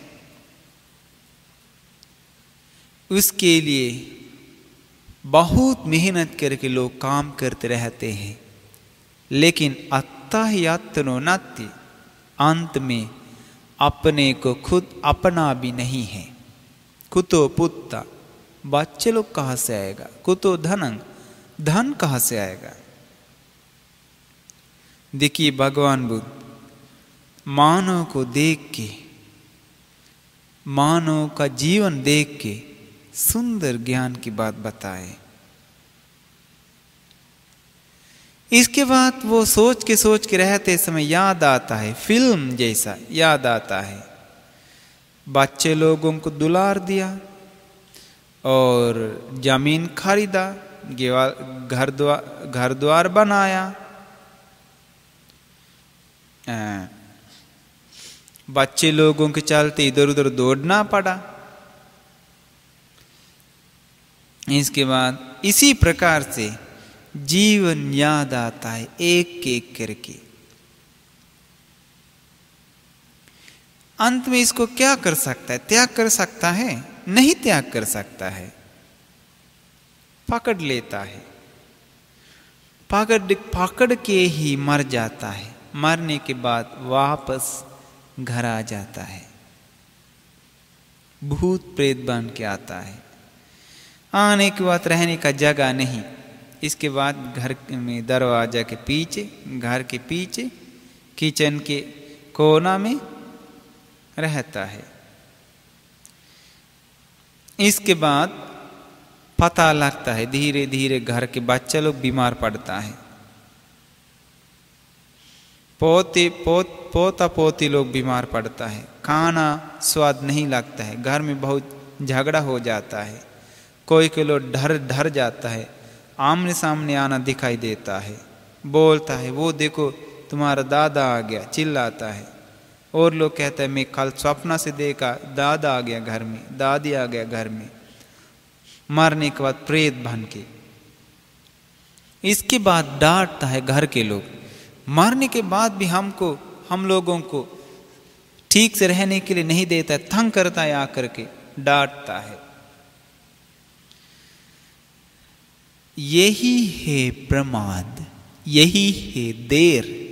उसके लिए बहुत मेहनत करके लोग काम करते रहते हैं। लेकिन नात्य अंत में अपने को खुद अपना भी नहीं है। कुतो पुत्ता। बच्चे लोग कहाँ से आएगा? कुतो धनंग, धन कहाँ से आएगा? देखिए भगवान बुद्ध, मानव को देख के, मानव का जीवन देख के सुंदर ज्ञान की बात बताए। इसके बाद वो सोच के सोच के रहते समय याद आता है, फ़िल्म जैसा याद आता है। बच्चे लोगों को दुलार दिया और ज़मीन खरीदा घर द्वार घर द्वार बनाया। बच्चे लोगों के चलते इधर उधर दौड़ना पड़ा। इसके बाद इसी प्रकार से जीवन याद आता है एक एक करके। अंत में इसको क्या कर सकता है? त्याग कर सकता है? नहीं त्याग कर सकता है। पकड़ लेता है। पकड़ पकड़ के ही मर जाता है। मरने के बाद वापस घर आ जाता है। भूत प्रेत बन के आता है। आने के बाद रहने का जगह नहीं। इसके बाद घर में, दरवाज़ा के पीछे, घर के पीछे, किचन के कोना में रहता है। इसके बाद पता लगता है धीरे धीरे घर के बच्चे लोग बीमार पड़ता है। पोते, पोत पोता पोती लोग बीमार पड़ता है। खाना स्वाद नहीं लगता है। घर में बहुत झगड़ा हो जाता है। कोई के लोग डर डर जाता है। आमने सामने आना दिखाई देता है। बोलता है, वो देखो, तुम्हारा दादा आ गया, चिल्लाता है। और लोग कहते हैं, मैं कल स्वप्न से देखा, दादा आ गया घर में, दादी आ गया घर में, मरने के बाद प्रेत बन के। इसके बाद डांटता है घर के लोग। मरने के बाद भी हमको, हम लोगों को ठीक से रहने के लिए नहीं देता है, तंग करता है आकर के, डांटता है। यही है प्रमाद, यही है देर।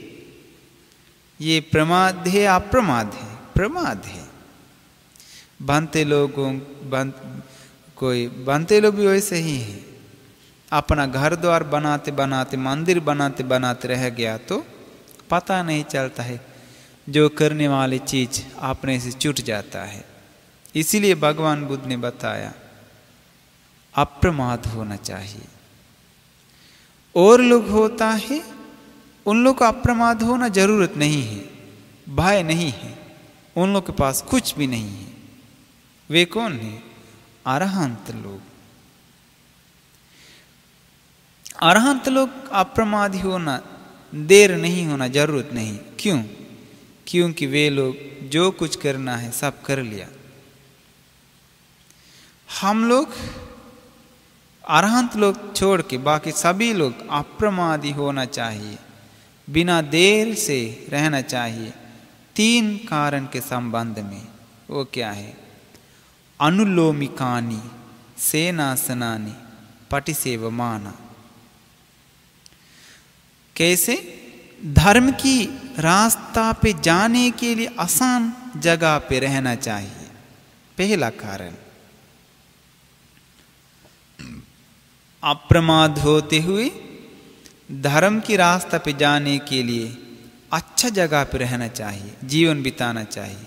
ये प्रमाद है, अप्रमाद है, प्रमाद है। बनते लोगों बन कोई बनते लोग भी वैसे ही है। अपना घर द्वार बनाते बनाते, मंदिर बनाते बनाते रह गया तो पता नहीं चलता है, जो करने वाली चीज़ अपने से छूट जाता है। इसीलिए भगवान बुद्ध ने बताया, अप्रमाद होना चाहिए। और लोग होता है उन लोग को अप्रमाद होना ज़रूरत नहीं है, भय नहीं है, उन लोग के पास कुछ भी नहीं है। वे कौन है? अरहंत लोग। अरहंत लोग अप्रमादी होना देर नहीं होना ज़रूरत नहीं। क्यों? क्योंकि वे लोग जो कुछ करना है, सब कर लिया। हम लोग अरहंत लोग छोड़ के बाकी सभी लोग अप्रमादी होना चाहिए। बिना देर से रहना चाहिए। तीन कारण के संबंध में, वो क्या है? अनुलोमिकानी, सेनासनानी, पटिसेवमाना। कैसे? धर्म की रास्ता पे जाने के लिए आसान जगह पे रहना चाहिए। पहला कारण। अप्रमाद होते हुए धर्म की रास्ता पे जाने के लिए अच्छा जगह पे रहना चाहिए, जीवन बिताना चाहिए।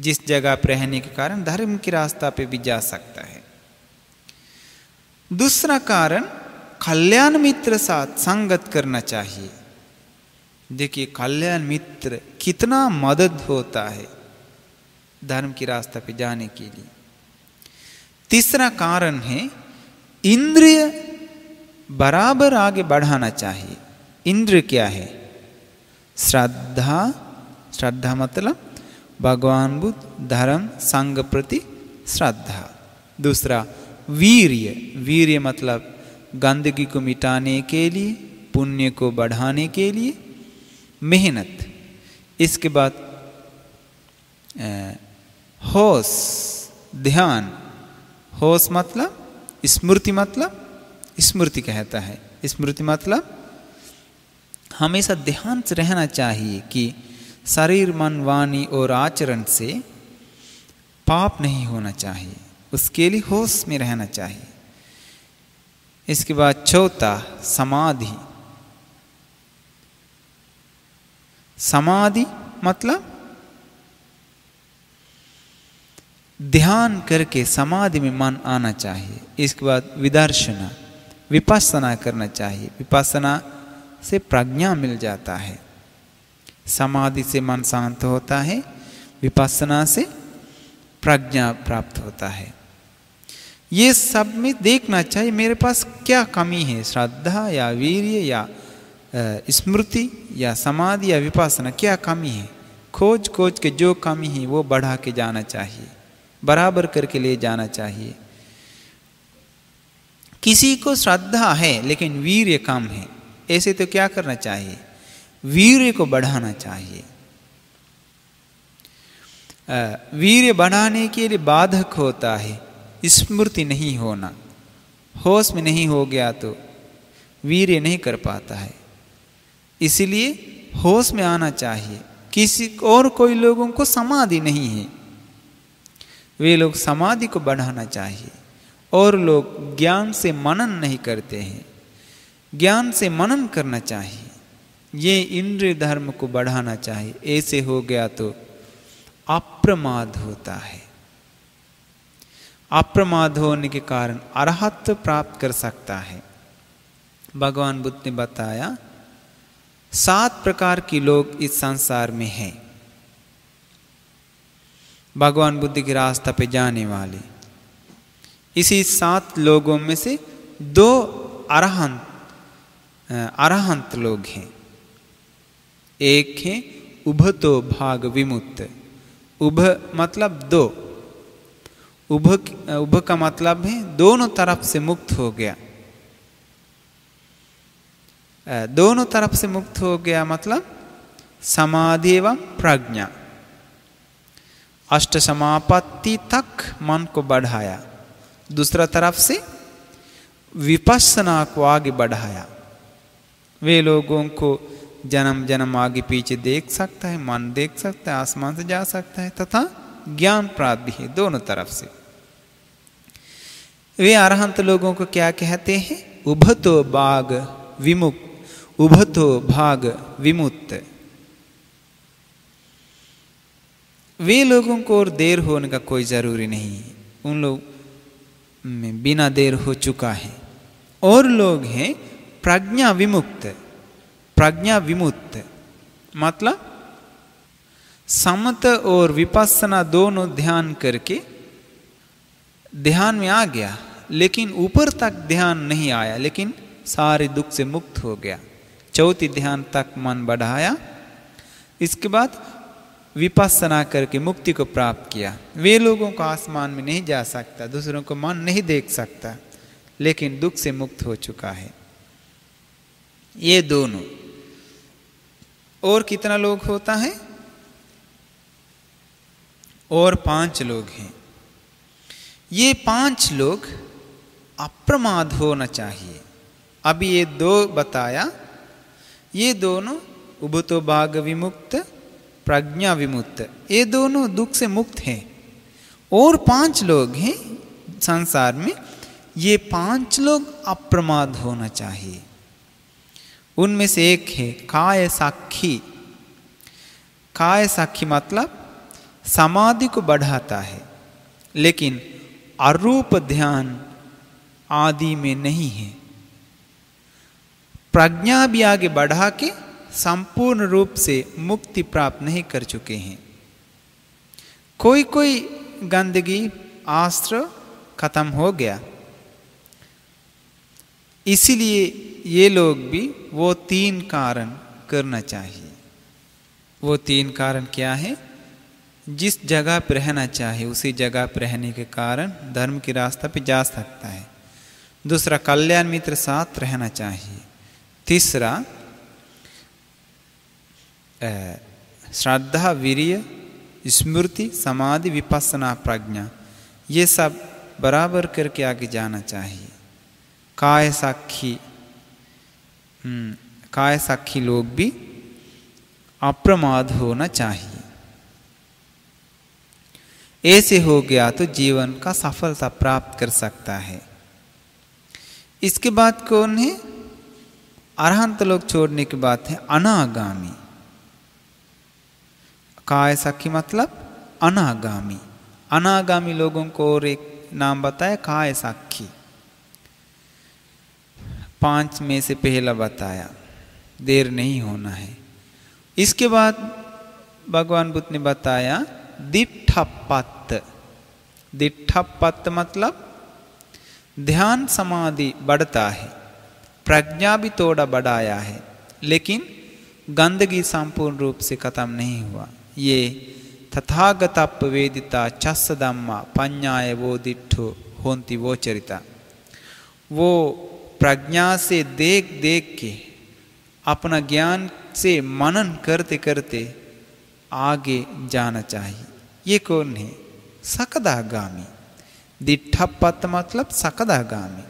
जिस जगह पर रहने के कारण धर्म की रास्ता पे भी जा सकता है। दूसरा कारण, कल्याण मित्र साथ संगत करना चाहिए। देखिए, कल्याण मित्र कितना मदद होता है धर्म की रास्ता पे जाने के लिए। तीसरा कारण है, इंद्रिय बराबर आगे बढ़ाना चाहिए। इंद्र क्या है? श्रद्धा श्रद्धा मतलब भगवान बुद्ध, धर्म संग प्रति श्रद्धा। दूसरा, वीर्य। वीर्य मतलब गंदगी को मिटाने के लिए, पुण्य को बढ़ाने के लिए मेहनत। इसके बाद होश, ध्यान। होश मतलब स्मृति मतलब स्मृति कहता है। स्मृति मतलब हमेशा ध्यान से रहना चाहिए कि शरीर, मन, वाणी और आचरण से पाप नहीं होना चाहिए। उसके लिए होश में रहना चाहिए। इसके बाद चौथा, समाधि। समाधि मतलब ध्यान करके समाधि में मन आना चाहिए। इसके बाद विदर्शना। विपासना करना चाहिए। विपासना से प्रज्ञा मिल जाता है। समाधि से मन शांत होता है, विपासना से प्रज्ञा प्राप्त होता है। ये सब में देखना चाहिए, मेरे पास क्या कमी है? श्रद्धा या वीर्य या स्मृति या समाधि या विपासना, क्या कमी है? खोज खोज के जो कमी है, वो बढ़ा के जाना चाहिए। बराबर करके ले जाना चाहिए। किसी को श्रद्धा है, लेकिन वीर्य कम है। ऐसे तो क्या करना चाहिए? वीर्य को बढ़ाना चाहिए। वीर्य बढ़ाने के लिए बाधक होता है। स्मृति नहीं होना। होश में नहीं हो गया तो वीर्य नहीं कर पाता है। इसलिए होश में आना चाहिए। किसी और कोई लोगों को समाधि नहीं है। वे लोग समाधि को बढ़ाना चाहिए। और लोग ज्ञान से मनन नहीं करते हैं। ज्ञान से मनन करना चाहिए। ये इंद्रिय धर्म को बढ़ाना चाहिए। ऐसे हो गया तो अप्रमाद होता है। अप्रमाद होने के कारण अरहत्व प्राप्त कर सकता है। भगवान बुद्ध ने बताया, सात प्रकार के लोग इस संसार में हैं। भगवान बुद्ध के रास्ता पे जाने वाले। इसी सात लोगों में से दो अरहंत अरहंत लोग हैं। एक है उभतो भाग विमुक्त। उभ मतलब दो। उभ उभ का मतलब है दोनों तरफ़ से मुक्त हो गया। दोनों तरफ़ से मुक्त हो गया मतलब समाधि एवं प्रज्ञा। अष्ट समापत्ति तक मन को बढ़ाया। दूसरा तरफ़ से विपස්සना को आगे बढ़ाया। वे लोगों को जन्म जन्म आगे पीछे देख सकता है, मन देख सकता है, आसमान से जा सकता है, तथा ज्ञान प्राप्त भी है दोनों तरफ़ से। वे अरहंत लोगों को क्या कहते हैं? उभतो बाग विमुक्त, उभतो भाग विमुक्त। वे लोगों को और देर होने का कोई ज़रूरी नहीं। उन लोग में बिना देर हो चुका है। और लोग हैं प्रज्ञा विमुक्त प्रज्ञा विमुक्त। मतलब समत और विपස්සना दोनों ध्यान करके ध्यान में आ गया, लेकिन ऊपर तक ध्यान नहीं आया, लेकिन सारे दुख से मुक्त हो गया। चौथी ध्यान तक मन बढ़ाया। इसके बाद विपස්සना करके मुक्ति को प्राप्त किया। वे लोगों को आसमान में नहीं जा सकता, दूसरों को मन नहीं देख सकता, लेकिन दुख से मुक्त हो चुका है। ये दोनों। और कितना लोग होता है? और पाँच लोग हैं। ये पाँच लोग अप्रमाद होना चाहिए। अभी ये दो बताया, ये दोनों उभुतो भाग विमुक्त प्रज्ञा विमुक्त ये दोनों दुख से मुक्त हैं। और पाँच लोग हैं संसार में, ये पाँच लोग अप्रमाद होना चाहिए। उनमें से एक है काय साक्षी काय साक्षी मतलब समाधि को बढ़ाता है, लेकिन अरूप ध्यान आदि में नहीं है। प्रज्ञा भी आगे बढ़ा के संपूर्ण रूप से मुक्ति प्राप्त नहीं कर चुके हैं। कोई कोई गंदगी आस्त्र खत्म हो गया। इसीलिए ये लोग भी वो तीन कारण करना चाहिए। वो तीन कारण क्या है? जिस जगह पर रहना चाहिए, उसी जगह पर रहने के कारण धर्म की रास्ता पे जा सकता है। दूसरा, कल्याण मित्र साथ रहना चाहिए। तीसरा श्रद्धा वीर्य स्मृति समाधि विपස්සना प्रज्ञा ये सब बराबर करके आगे जाना चाहिए काय साक्षी काय साक्षी लोग भी अप्रमाद होना चाहिए ऐसे हो गया तो जीवन का सफलता प्राप्त कर सकता है इसके बाद कौन है अरहंत लोग छोड़ने की बात है अनागामी काय सखी मतलब अनागामी। अनागामी लोगों को और एक नाम बताया काय साक्षी पाँच में से पहला बताया, देर नहीं होना है। इसके बाद भगवान बुद्ध ने बताया दिठपत्त दिठपत्त मतलब ध्यान समाधि बढ़ता है, प्रज्ञा भी थोड़ा बढ़ाया है, लेकिन गंदगी संपूर्ण रूप से खत्म नहीं हुआ। ये तथागतप वेदिता चस दम्मा पन्याय वो दिठो होंती वो चरिता वो प्रज्ञा से देख देख के, अपना ज्ञान से मनन करते करते आगे जाना चाहिए। ये कौन है? सकदागामी। दिठपत मतलब सकदागामी।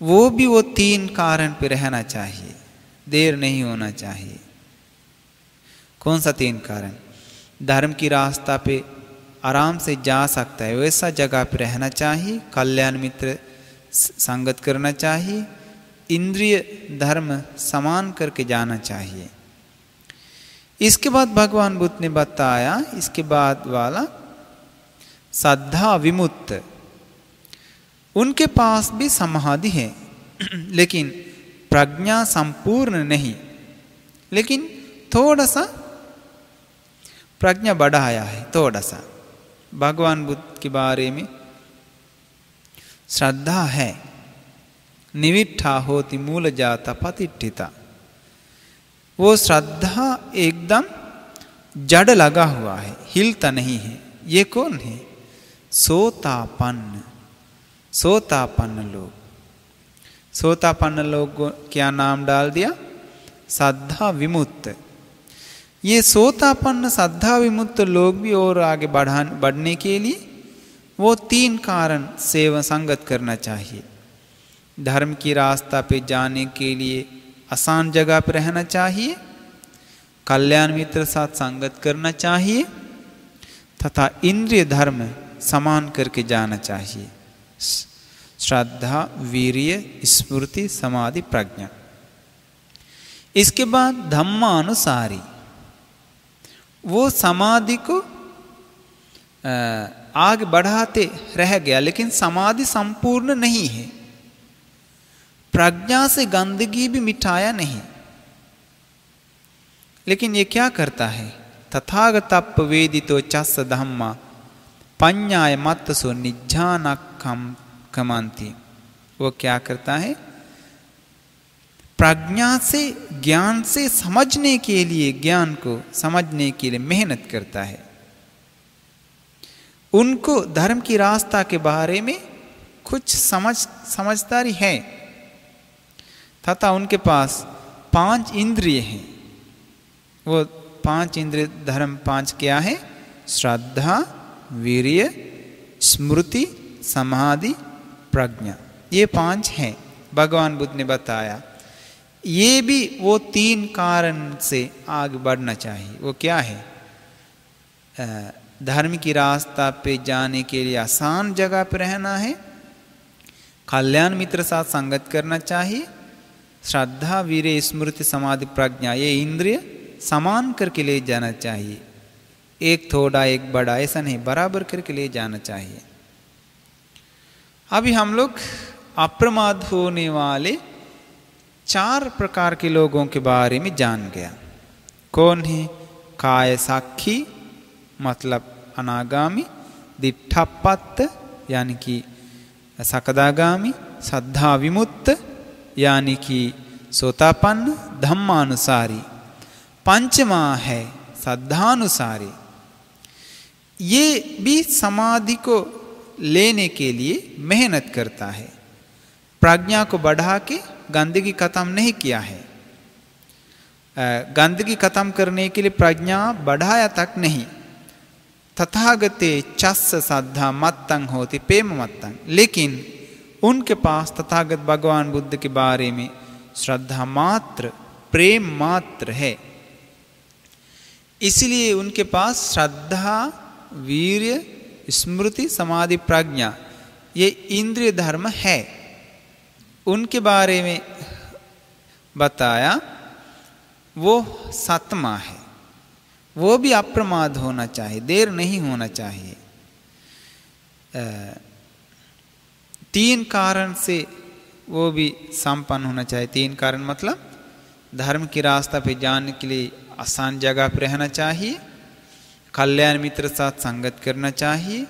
वो भी वो तीन कारण पे रहना चाहिए। देर नहीं होना चाहिए। कौन सा तीन कारण? धर्म की रास्ता पे आराम से जा सकता है, वैसा जगह पे रहना चाहिए, कल्याण मित्र संगत करना चाहिए, इंद्रिय धर्म समान करके जाना चाहिए। इसके बाद भगवान बुद्ध ने बताया, इसके बाद वाला, श्रद्धा विमुक्त। उनके पास भी समाधि है, लेकिन प्रज्ञा संपूर्ण नहीं। लेकिन थोड़ा सा प्रज्ञा बढ़ाया है थोड़ा सा भगवान बुद्ध के बारे में श्रद्धा है निविठा होती मूल जाता पतिष्ठिता वो श्रद्धा एकदम जड़ लगा हुआ है हिलता नहीं है ये कौन है सोतापन्न सोतापन्न लोग सोतापन्न लोग क्या नाम डाल दिया श्रद्धा विमुक्त ये सोतापन्न श्रद्धा विमुक्त लोग भी और आगे बढ़ा बढ़ने के लिए वो तीन कारण सेवा संगत करना चाहिए। धर्म की रास्ता पे जाने के लिए आसान जगह पर रहना चाहिए। कल्याण मित्र साथ संगत करना चाहिए। तथा इंद्रिय धर्म समान करके जाना चाहिए। श्रद्धा, वीर्य स्मृति समाधि, प्रज्ञा। इसके बाद धम्मानुसारी। वो समाधि को आगे बढ़ाते रह गया, लेकिन समाधि संपूर्ण नहीं है। प्रज्ञा से गंदगी भी मिटाया नहीं। लेकिन ये क्या करता है? तथागतप वेदितो चस धम्मा मत सो निजान कमांती वो क्या करता है? प्रज्ञा से, ज्ञान से समझने के लिए, ज्ञान को समझने के लिए मेहनत करता है। उनको धर्म की रास्ता के बारे में कुछ समझ, समझदारी है। तथा उनके पास पाँच इंद्रिय हैं। वो पाँच इंद्रिय धर्म पाँच क्या है? श्रद्धा, वीर्य, स्मृति, समाधि, प्रज्ञा। ये पाँच हैं। भगवान बुद्ध ने बताया ये भी वो तीन कारण से आगे बढ़ना चाहिए। वो क्या है? धर्म की रास्ता पे जाने के लिए आसान जगह पे रहना है। कल्याण मित्र साथ संगत करना चाहिए। श्रद्धा, वीर, स्मृति, समाधि, प्रज्ञा, ये इंद्रिय समान करके ले जाना चाहिए। एक थोड़ा, एक बड़ा, ऐसा नहीं, बराबर करके ले जाना चाहिए। अभी हम लोग अप्रमाद होने वाले चार प्रकार के लोगों के बारे में जान गया। कौन है? काय साक्षी मतलब अनागामी दिठपत्त यानी कि सकदागामी श्रद्धा विमुक्त यानी कि सोतापन्न धम्मानुसारी। पंचमा है श्रद्धानुसारी ये भी समाधि को लेने के लिए मेहनत करता है। प्रज्ञा को बढ़ा के गंदगी खत्म नहीं किया है। गंदगी खत्म करने के लिए प्रज्ञा बढ़ाया तक नहीं। तथागते चस श्रद्धा मत्तंग होती प्रेम मत्तंग। लेकिन उनके पास तथागत भगवान बुद्ध के बारे में श्रद्धा मात्र, प्रेम मात्र है। इसलिए उनके पास श्रद्धा, वीर्य, स्मृति, समाधि, प्रज्ञा, ये इंद्रिय धर्म है। उनके बारे में बताया, वो सतमा है। वो भी अप्रमाद होना चाहिए, देर नहीं होना चाहिए। तीन कारण से वो भी संपन्न होना चाहिए। तीन कारण मतलब धर्म की रास्ता पे जाने के लिए आसान जगह पर रहना चाहिए, कल्याण मित्र साथ संगत करना चाहिए,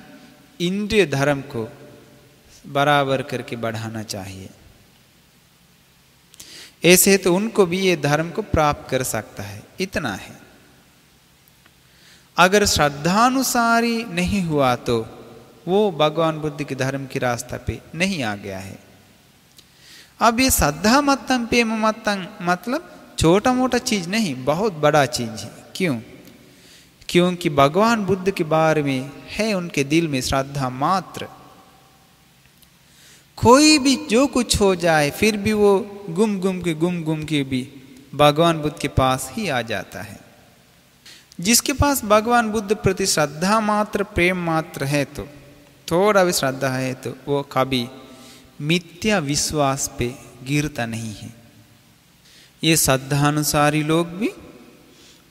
इंद्रिय धर्म को बराबर करके बढ़ाना चाहिए। ऐसे तो उनको भी ये धर्म को प्राप्त कर सकता है। इतना है। अगर श्रद्धानुसारी नहीं हुआ तो वो भगवान बुद्ध के धर्म की रास्ता पे नहीं आ गया है। अब ये श्रद्धा मतम प्रेम मतम मतलब छोटा मोटा चीज़ नहीं, बहुत बड़ा चीज़ है। क्यों? क्योंकि भगवान बुद्ध के बारे में है, उनके दिल में श्रद्धा मात्र। कोई भी जो कुछ हो जाए, फिर भी वो गुम गुम के गुम गुम के भी भगवान बुद्ध के पास ही आ जाता है। जिसके पास भगवान बुद्ध प्रति श्रद्धा मात्र, प्रेम मात्र है तो थोड़ा भी श्रद्धा है तो वो कभी मिथ्या विश्वास पे गिरता नहीं है। ये श्रद्धानुसारी लोग भी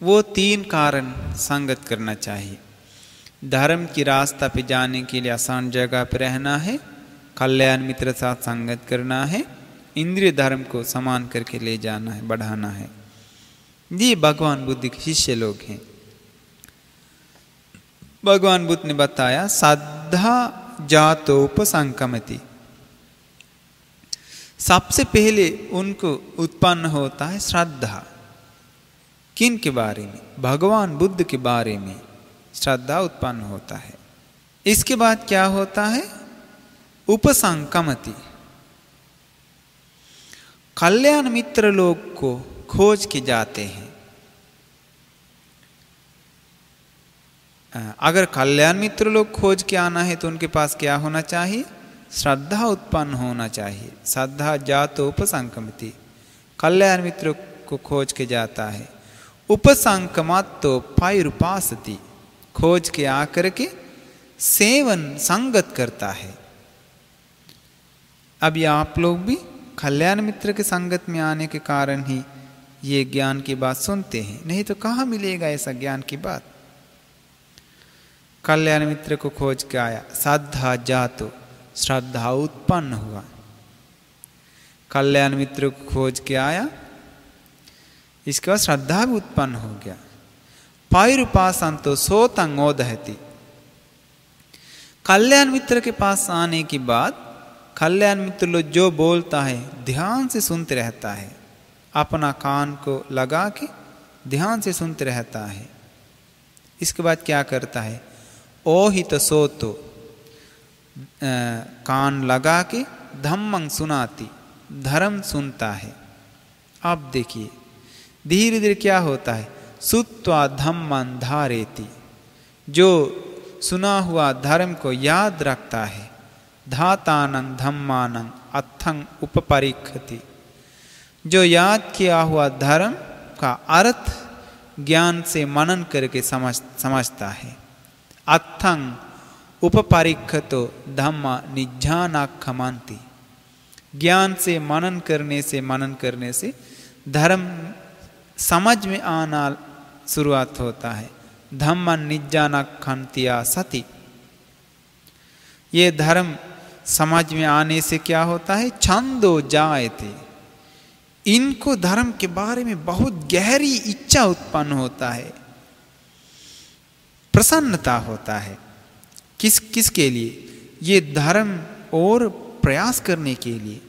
वो तीन कारण संगत करना चाहिए। धर्म की रास्ता पे जाने के लिए आसान जगह पे रहना है कल्याण मित्र साथ संगत करना है, इंद्रिय धर्म को समान करके ले जाना है, बढ़ाना है। ये भगवान बुद्ध के शिष्य लोग हैं। भगवान बुद्ध ने बताया श्रद्धा जातोपसंकमति सबसे पहले उनको उत्पन्न होता है श्रद्धा। किन के बारे में? भगवान बुद्ध के बारे में श्रद्धा उत्पन्न होता है। इसके बाद क्या होता है? उपसंकमति कल्याण मित्र लोग को खोज के जाते हैं अगर कल्याण मित्र लोग खोज के आना है तो उनके पास क्या होना चाहिए श्रद्धा उत्पन्न होना चाहिए श्रद्धा जात उपसंकमति कल्याण मित्र को खोज के जाता है उपसंकमत तो पायुपासती खोज के आकर के सेवन संगत करता है अभी आप लोग भी कल्याण मित्र के संगत में आने के कारण ही ये ज्ञान की बात सुनते हैं। नहीं तो कहाँ मिलेगा ऐसा ज्ञान की बात? कल्याण मित्र को खोज के आया। श्रद्धा जातो, श्रद्धा उत्पन्न हुआ। कल्याण मित्र को खोज के आया। इसके बाद श्रद्धा भी उत्पन्न हो गया। पायुपासन तो सोतंग ओदहती कल्याण मित्र के पास आने के बाद कल्याण मित्र लोग जो बोलता है, ध्यान से सुनते रहता है। अपना कान को लगा के ध्यान से सुनते रहता है। इसके बाद क्या करता है? ओहित सो तो कान लगा के धम्मंग सुनाती, धर्म सुनता है। अब देखिए, धीरे धीरे क्या होता है? सुत्वा धम्मन धारेती, जो सुना हुआ धर्म को याद रखता है। धातानंग धम्मानंग अथंग उपपरीक्षति। जो याद किया हुआ धर्म का अर्थ ज्ञान से मनन करके समझ समझता है। अथंग उपपरीक्षतो धम्मा निज्ञानाखमांति ज्ञान से मनन करने से मनन करने से धर्म समझ में आना शुरुआत होता है। धम्म निजाना खंतिया सती। ये धर्म समझ में आने से क्या होता है? छंदो जाए थे। इनको धर्म के बारे में बहुत गहरी इच्छा उत्पन्न होता है। प्रसन्नता होता है। किस, किसके लिए? ये धर्म और प्रयास करने के लिए।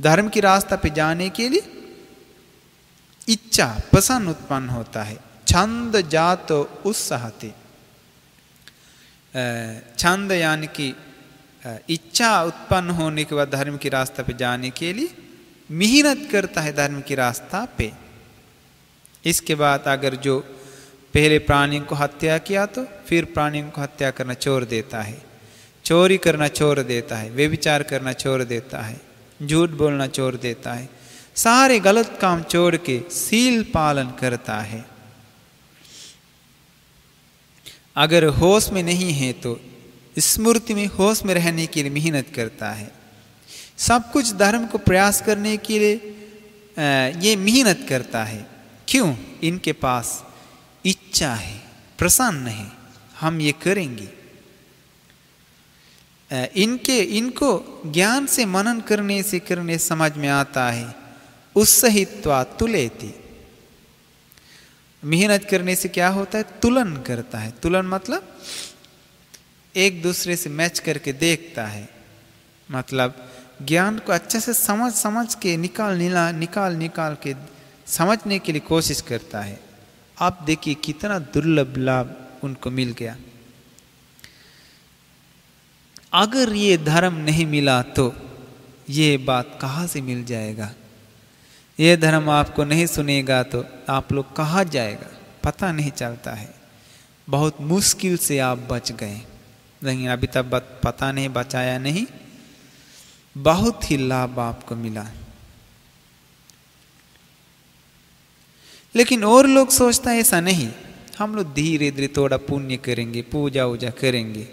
धर्म की रास्ता पे जाने के लिए इच्छा, प्रसन्न उत्पन्न होता है। छंद जात उत्साहते छंद यानी कि इच्छा उत्पन्न होने के बाद धर्म के रास्ता पे जाने के लिए मेहनत करता है धर्म की रास्ता पे। इसके बाद अगर जो पहले प्राणियों को हत्या किया तो फिर प्राणियों को हत्या करना छोड़ देता है। चोरी करना छोड़ देता है व्यविचार करना छोड़ देता है, झूठ बोलना छोड़ देता है, सारे गलत काम छोड़ के सील पालन करता है। अगर होश में नहीं है तो स्मृति में होश में रहने के लिए मेहनत करता है। सब कुछ धर्म को प्रयास करने के लिए ये मेहनत करता है। क्यों? इनके पास इच्छा है, प्रसन्न है। हम ये करेंगे। इनके, इनको ज्ञान से मनन करने से करने समझ में आता है। उत्सहित्वा तुलेती। मेहनत करने से क्या होता है? तुलन करता है। तुलन मतलब एक दूसरे से मैच करके देखता है। मतलब ज्ञान को अच्छे से समझ समझ के निकाल निला निकाल निकाल के समझने के लिए कोशिश करता है। आप देखिए कितना दुर्लभ लाभ उनको मिल गया। अगर ये धर्म नहीं मिला तो ये बात कहाँ से मिल जाएगा? ये धर्म आपको नहीं सुनेगा तो आप लोग कहाँ जाएगा? पता नहीं चलता है। बहुत मुश्किल से आप बच गए। लेकिन अभी तक पता नहीं, बचाया नहीं। बहुत ही लाभ आपको मिला। लेकिन और लोग सोचता है, ऐसा नहीं। हम लोग धीरे धीरे थोड़ा पुण्य करेंगे, पूजा वूजा करेंगे।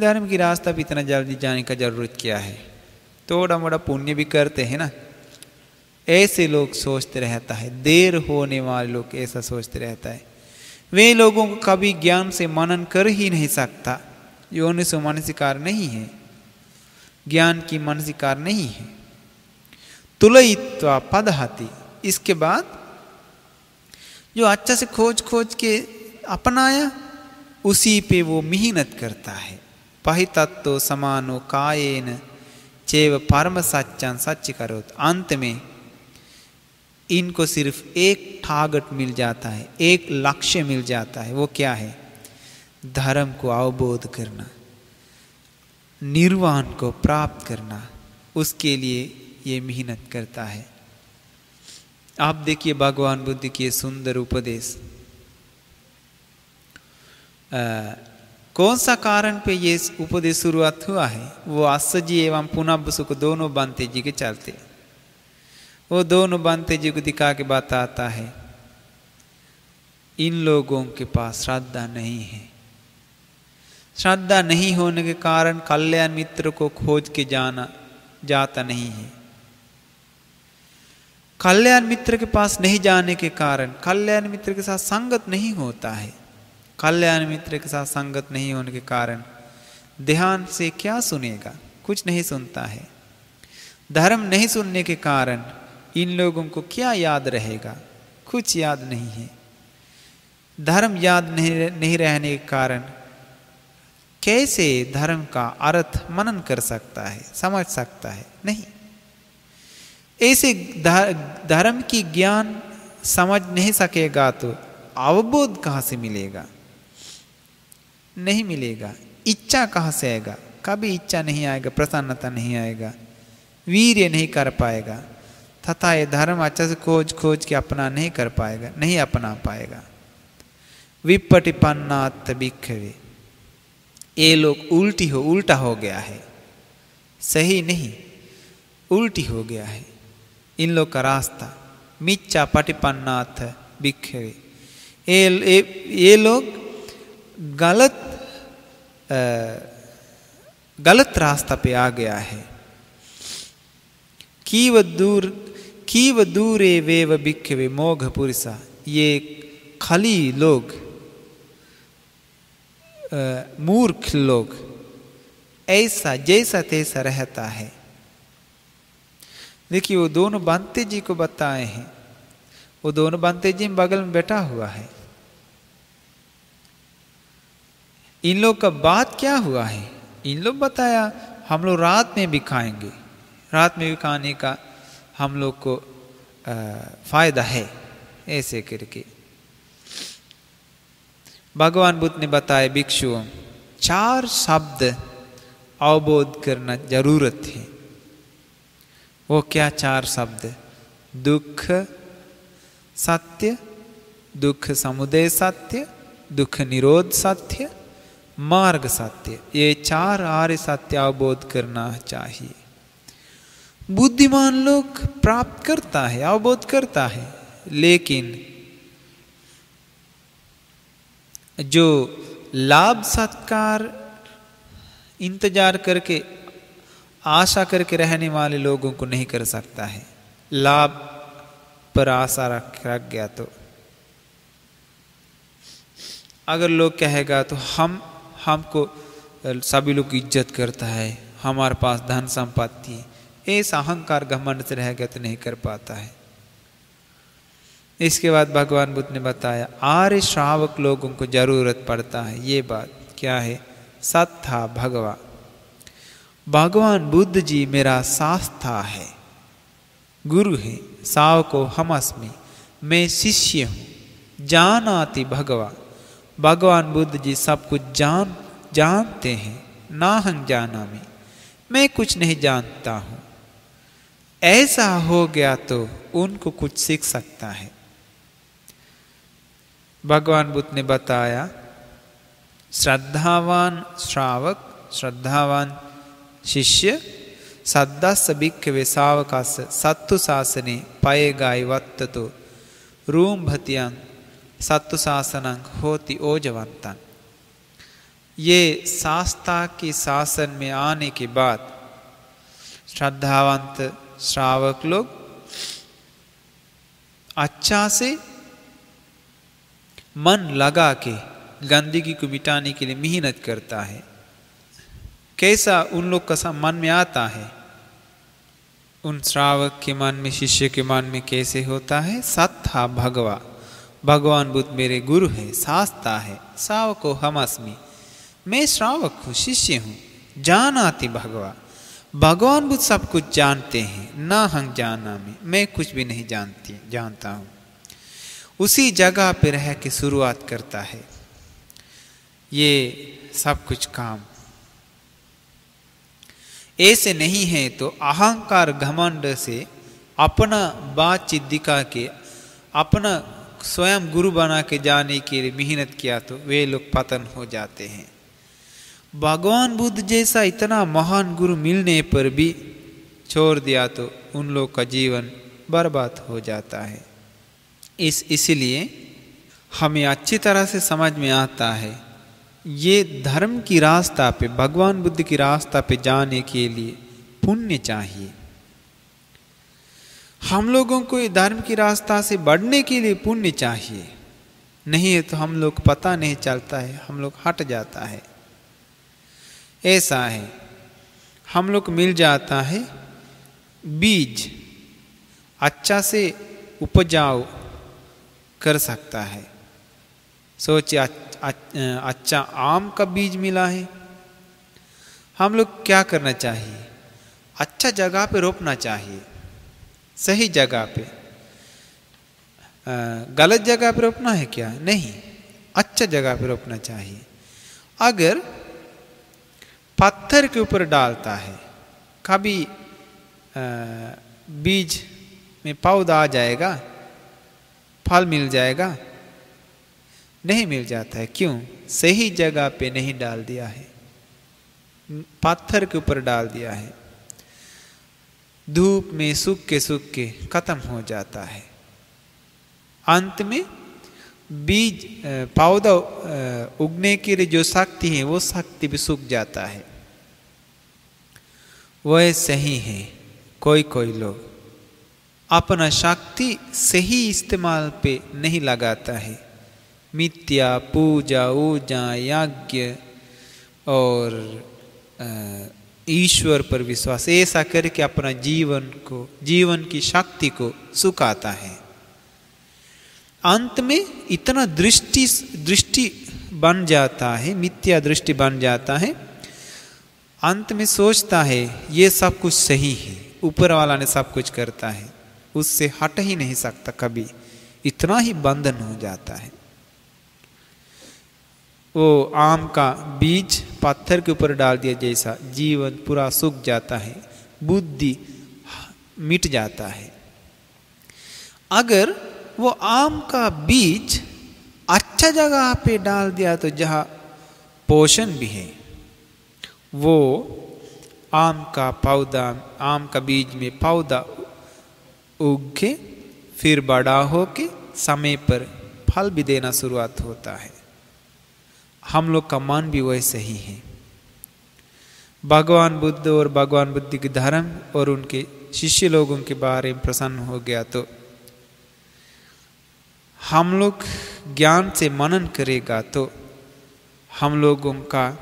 धर्म की रास्ता भी इतना जल्दी जाने का ज़रूरत क्या है? थोड़ा मोड़ा पुण्य भी करते हैं ना। ऐसे लोग सोचते रहता है। देर होने वाले लोग ऐसा सोचते रहता है। वे लोगों को कभी ज्ञान से मनन कर ही नहीं सकता। योनिसो मानसिकार नहीं है, ज्ञान की मानसिकार नहीं है। तुलयित्वा पदहति। इसके बाद जो अच्छा से खोज खोज के अपनाया, उसी पे वो मेहनत करता है। पही तत्व समानो कायेन चेव परम सच्चन सच करो अंत में इनको सिर्फ़ एक टारगेट मिल जाता है, एक लक्ष्य मिल जाता है। वो क्या है? धर्म को अवबोध करना निर्वाण को प्राप्त करना उसके लिए ये मेहनत करता है। आप देखिए भगवान बुद्ध की सुंदर उपदेश। आ, कौन सा कारण पे ये उपदेश शुरुआत हुआ है? वो आसजी एवं पुनः सुख दोनों बनते जी के चलते। वो दोनों बनते जी को दिखा के बताता है इन लोगों के पास श्रद्धा नहीं है। श्रद्धा नहीं होने के कारण कल्याण मित्र को खोज के जाना, जाता नहीं है। कल्याण मित्र के पास नहीं जाने के कारण, कल्याण मित्र के साथ संगत नहीं होता है। कल्याण मित्र के साथ संगत नहीं होने के कारण ध्यान से क्या सुनेगा? कुछ नहीं सुनता है। धर्म नहीं सुनने के कारण इन लोगों को क्या याद रहेगा? कुछ याद नहीं है। धर्म याद नहीं रहने के कारण कैसे धर्म का अर्थ मनन कर सकता है, समझ सकता है? नहीं। ऐसे धर्म की ज्ञान समझ नहीं सकेगा तो अवबोध कहाँ से मिलेगा? नहीं मिलेगा। इच्छा कहाँ से आएगा? कभी इच्छा नहीं आएगा, प्रसन्नता नहीं आएगा, वीर्य नहीं कर पाएगा, तथा ये धर्म अच्छा से खोज खोज के अपना नहीं कर पाएगा, नहीं अपना पाएगा। विपटिपन्नात भिक्षवे ये लोग उल्टी हो उल्टा हो गया है। सही नहीं उल्टी हो गया है। इन लोग का रास्ता मिच्चा पटिपन्नाथ भिक्षवे ये ये लोग गलत आ, गलत रास्ता पे आ गया है। कीव दूर कीव दूरे वेव भिक्षवे मोघ पुरुषा ये खली लोग मूर्ख लोग ऐसा, जैसा तैसा रहता है। देखिए, वो दोनों बंते जी को बताए हैं। वो दोनों बंते जी बगल में बैठा हुआ है। इन लोग का बात क्या हुआ है? इन लोग बताया, हम लोग रात में भी खाएँगे। रात में भी खाने का हम लोग को फ़ायदा है, ऐसे करके। भगवान बुद्ध ने बताया, भिक्षुओं, चार शब्द अवबोध करना ज़रूरत है। वो क्या चार शब्द? दुख, सत्य, दुख समुदय सत्य, दुख निरोध सत्य, मार्ग सत्य। ये चार आर्य सत्य अवबोध करना चाहिए। बुद्धिमान लोग प्राप्त करता है, अवबोध करता है, लेकिन जो लाभ सत्कार, इंतज़ार करके, आशा करके रहने वाले लोगों को नहीं कर सकता है। लाभ पर आशा रख रख गया तो। अगर लोग कहेगा तो हम, हमको सभी लोग इज़्ज़त करता है, हमारे पास धन संपत्ति ऐसा अहंकार घमंड से रह गया तो नहीं कर पाता है। इसके बाद भगवान बुद्ध ने बताया, आर्य श्रावक लोगों को ज़रूरत पड़ता है। ये बात क्या है? सत्था भगवा भगवान। बुद्ध जी मेरा शास्था है। गुरु है साव को हम अस्मी। मैं शिष्य हूँ जान आती भगवा भगवान बुद्ध जी सब कुछ जान, जानते हैं ना हम जाना में मैं कुछ नहीं जानता हूँ। ऐसा हो गया तो उनको कुछ सीख सकता है। भगवान बुद्ध ने बताया श्रद्धावान श्रावक श्रद्धावान शिष्य सद्दस भिक्खवे सावकास सत्तु शासने पयेगाय वत्ततो रूम भतियां सत्तु शासन होती ओजवंतन ये शास्ता के शासन में आने के बाद श्रद्धावंत श्रावक लोग अच्छा से मन लगा के गंदगी को मिटाने के लिए मेहनत करता है। कैसा उन लोग का मन में आता है? उन श्रावक के मन में, शिष्य के मन में कैसे होता है? सत्था भगवा। भगवान बुद्ध मेरे गुरु है शास्ता है। श्रावको हम अस्मी मैं श्रावक हूँ, शिष्य हूँ। जान आती भगवा। भगवान बुद्ध सब कुछ जानते हैं। ना हम जाना में। मैं कुछ भी नहीं जानती, जानता हूँ। उसी जगह पर रह के शुरुआत करता है। ये सब कुछ काम। ऐसे नहीं है तो अहंकार घमंड से अपना बातचीत दिखा के, अपना स्वयं गुरु बना के जाने के लिए मेहनत किया तो वे लोग पतन हो जाते हैं। भगवान बुद्ध जैसा इतना महान गुरु मिलने पर भी छोड़ दिया तो उन लोग का जीवन बर्बाद हो जाता है। इस, इसलिए हमें अच्छी तरह से समझ में आता है, ये धर्म की रास्ता पे, भगवान बुद्ध की रास्ता पे जाने के लिए पुण्य चाहिए। हम लोगों को ये धर्म की रास्ता से बढ़ने के लिए पुण्य चाहिए। नहीं है तो हम लोग पता नहीं चलता है, हम लोग हट जाता है। ऐसा है, हम लोग मिल जाता है बीज अच्छा से उपजाऊ कर सकता है। सोचिए अच्छा आम का बीज मिला है। हम लोग क्या करना चाहिए? अच्छा जगह पे रोपना चाहिए। सही जगह पे। गलत जगह पे रोपना है क्या? नहीं। अच्छा जगह पे रोपना चाहिए। अगर पत्थर के ऊपर डालता है, कभी बीज में पौधा आ जाएगा फल मिल जाएगा? नहीं मिल जाता है। क्यों? सही जगह पे नहीं डाल दिया है। पत्थर के ऊपर डाल दिया है। धूप में सूख के सूख के खत्म हो जाता है। अंत में बीज पौधा उगने के लिए जो शक्ति है, वो शक्ति भी सूख जाता है। वह सही है। कोई कोई लोग अपना शक्ति सही इस्तेमाल पे नहीं लगाता है। मिथ्या, पूजा ऊजा यज्ञ और ईश्वर पर विश्वास, ऐसा करके अपना जीवन को, जीवन की शक्ति को सुखाता है। अंत में इतना दृष्टि दृष्टि बन जाता है, मिथ्या दृष्टि बन जाता है। अंत में सोचता है, ये सब कुछ सही है, ऊपर वाला ने सब कुछ करता है। उससे हट ही नहीं सकता कभी। इतना ही बंधन हो जाता है। वो आम का बीज पत्थर के ऊपर डाल दिया जैसा जीवन पूरा सूख जाता है, बुद्धि मिट जाता है। अगर वो आम का बीज अच्छा जगह पे डाल दिया तो जहाँ पोषण भी है, वो आम का पौधा, आम का बीज में पौधा उग फिर बड़ा हो के समय पर फल भी देना शुरुआत होता है। हम लोग का मन भी वैसे ही है। भगवान बुद्ध और भगवान बुद्ध के धर्म और उनके शिष्य लोगों के बारे में प्रसन्न हो गया तो हम लोग ज्ञान से मनन करेगा तो हम लोगों का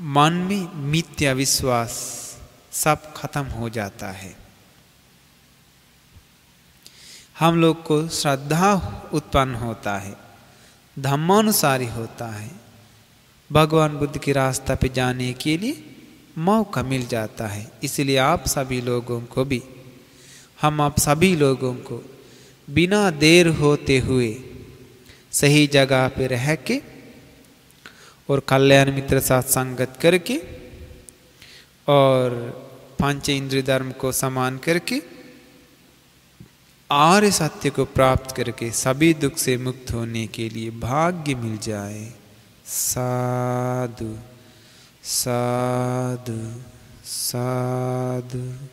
मन में मिथ्या विश्वास सब खत्म हो जाता है। हम लोग को श्रद्धा उत्पन्न होता है, धर्मानुसारी होता है। भगवान बुद्ध के रास्ता पे जाने के लिए मौका मिल जाता है। इसलिए आप सभी लोगों को भी, हम आप सभी लोगों को बिना देर होते हुए सही जगह पे रह के और कल्याण मित्र साथ संगत करके और पंच इंद्र धर्म को समान करके आर्य सत्य को प्राप्त करके सभी दुख से मुक्त होने के लिए भाग्य मिल जाए। साधु साधु साधु।